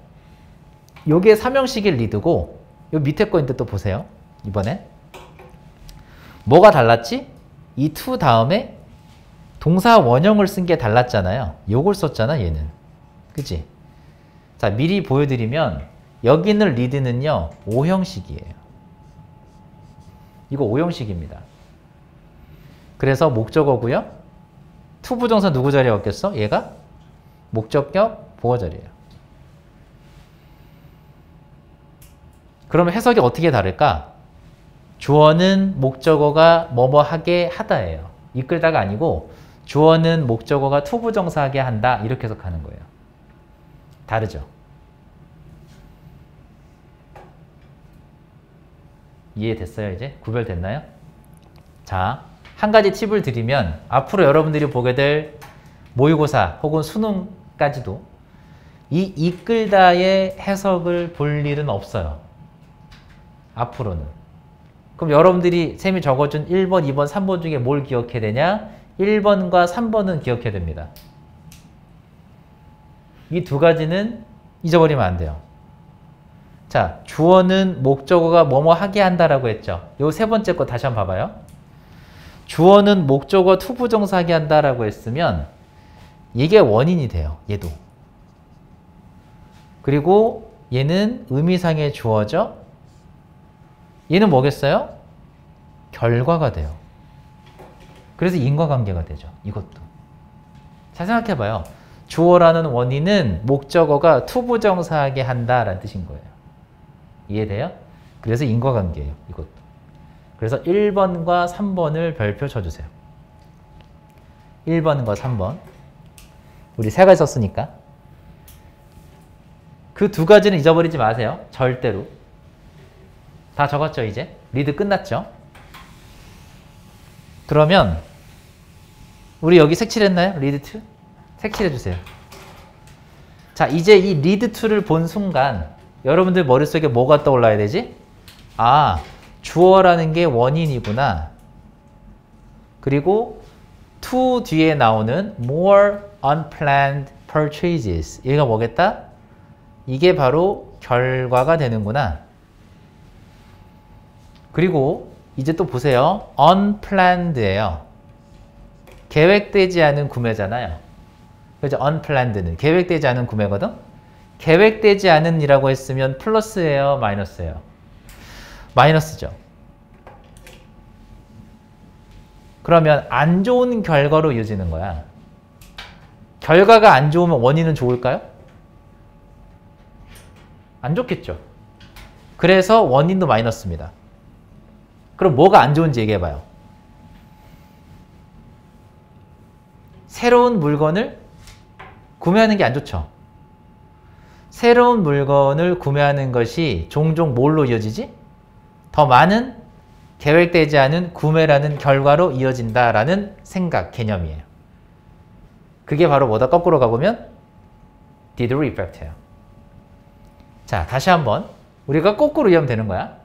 요게 삼형식의 리드고 요 밑에 거인데 또 보세요. 이번에 뭐가 달랐지? 이 to 다음에 동사 원형을 쓴 게 달랐잖아요. 요걸 썼잖아, 얘는. 그치? 자, 미리 보여드리면 여기 있는 리드는요, 오형식이에요. 이거 오형식입니다. 그래서 목적어고요. to 부정사 누구 자리에 왔겠어? 얘가 목적격 보어 자리예요. 그러면 해석이 어떻게 다를까? 주어는 목적어가 뭐뭐 하게 하다예요. 이끌다가 아니고 주어는 목적어가 투부정사하게 한다 이렇게 해석하는 거예요. 다르죠? 이해됐어요 이제? 구별됐나요? 자, 한 가지 팁을 드리면 앞으로 여러분들이 보게 될 모의고사 혹은 수능까지도 이 이끌다의 해석을 볼 일은 없어요. 앞으로는. 그럼 여러분들이 쌤이 적어준 1번, 2번, 3번 중에 뭘 기억해야 되냐? 1번과 3번은 기억해야 됩니다. 이 두 가지는 잊어버리면 안 돼요. 자, 주어는 목적어가 뭐뭐 하게 한다라고 했죠. 요 세 번째 거 다시 한번 봐봐요. 주어는 목적어 투부정사하게 한다라고 했으면 이게 원인이 돼요. 얘도. 그리고 얘는 의미상의 주어죠. 얘는 뭐겠어요? 결과가 돼요. 그래서 인과관계가 되죠. 이것도. 잘 생각해봐요. 주어라는 원인은 목적어가 투부정사하게 한다라는 뜻인 거예요. 이해돼요? 그래서 인과관계예요. 이것도. 그래서 1번과 3번을 별표 쳐주세요. 1번과 3번. 우리 세 가지 썼으니까. 그 두 가지는 잊어버리지 마세요. 절대로. 다 적었죠, 이제? lead 끝났죠? 그러면 우리 여기 색칠했나요? lead to? 색칠해주세요. 자, 이제 이 리드 2를 본 순간 여러분들 머릿속에 뭐가 떠올라야 되지? 아, 주어라는 게 원인이구나. 그리고 to 뒤에 나오는 more unplanned purchases. 얘가 뭐겠다? 이게 바로 결과가 되는구나. 그리고 이제 또 보세요. unplanned예요. 계획되지 않은 구매잖아요. 그죠? unplanned는 계획되지 않은 구매거든? 계획되지 않은이라고 했으면 플러스예요, 마이너스예요? 마이너스죠. 그러면 안 좋은 결과로 이어지는 거야. 결과가 안 좋으면 원인은 좋을까요? 안 좋겠죠. 그래서 원인도 마이너스입니다. 그럼 뭐가 안 좋은지 얘기해봐요. 새로운 물건을 구매하는 게 안 좋죠. 새로운 물건을 구매하는 것이 종종 뭘로 이어지지? 더 많은 계획되지 않은 구매라는 결과로 이어진다라는 생각, 개념이에요. 그게 바로 뭐다 거꾸로 가보면 did effect예요. 자, 다시 한번 우리가 거꾸로 이해하면 되는 거야.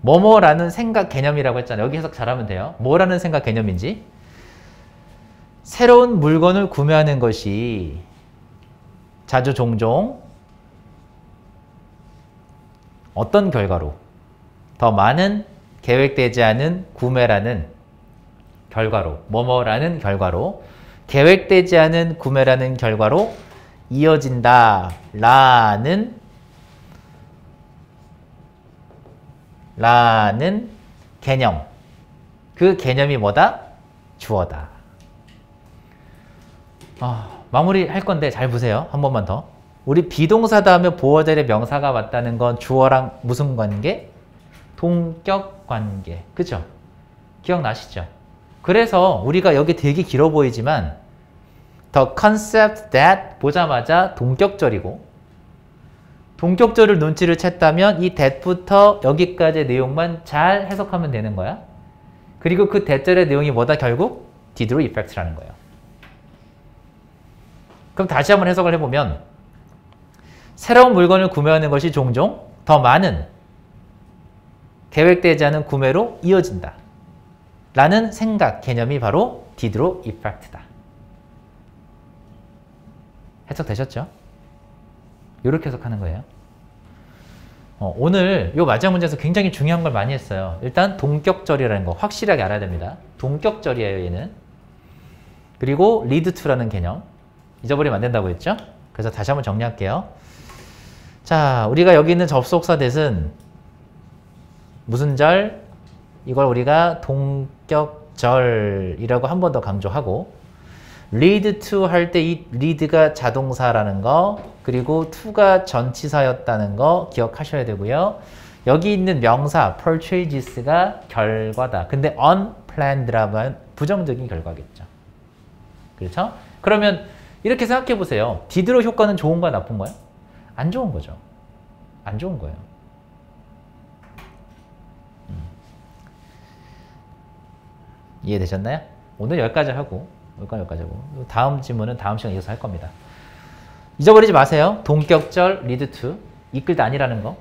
뭐뭐라는 생각 개념이라고 했잖아요. 여기 해석 잘하면 돼요. 뭐라는 생각 개념인지. 새로운 물건을 구매하는 것이 자주 종종 어떤 결과로 더 많은 계획되지 않은 구매라는 결과로 뭐뭐라는 결과로 계획되지 않은 구매라는 결과로 이어진다 라는 라는 개념 그 개념이 뭐다? 주어다 아, 마무리 할 건데 잘 보세요 한 번만 더 우리 비동사 다음에 보어 자리에 명사가 왔다는 건 주어랑 무슨 관계? 동격 관계. 그죠? 기억나시죠? 그래서 우리가 여기 되게 길어 보이지만 the concept that 보자마자 동격절이고 동격절을 눈치를 챘다면 이 that부터 여기까지의 내용만 잘 해석하면 되는 거야. 그리고 그 that절의 내용이 뭐다 결국? did effect라는 거예요. 그럼 다시 한번 해석을 해보면 새로운 물건을 구매하는 것이 종종 더 많은 계획되지 않은 구매로 이어진다. 라는 생각, 개념이 바로 Diderot effect다. 해석되셨죠? 이렇게 해석하는 거예요. 어, 오늘 요 마지막 문제에서 굉장히 중요한 걸 많이 했어요. 일단 동격절이라는 거 확실하게 알아야 됩니다. 동격절이에요, 얘는. 그리고 lead to라는 개념. 잊어버리면 안 된다고 했죠? 그래서 다시 한번 정리할게요. 자, 우리가 여기 있는 접속사 that은 무슨 절? 이걸 우리가 동격절이라고 한 번 더 강조하고 lead to 할 때 이 lead가 자동사라는 거 그리고 to가 전치사였다는 거 기억하셔야 되고요. 여기 있는 명사 purchases가 결과다. 근데 unplanned라고 하면 부정적인 결과겠죠. 그렇죠? 그러면 이렇게 생각해 보세요. 디드로 효과는 좋은 거야, 나쁜 거야? 안 좋은 거죠. 안 좋은 거예요. 음. 이해되셨나요? 오늘 여기까지 하고 여기까지 여기까지 하고 다음 질문은 다음 시간에 이어서 할 겁니다. 잊어버리지 마세요. 동격절 lead to 이끌다 아니라는 거.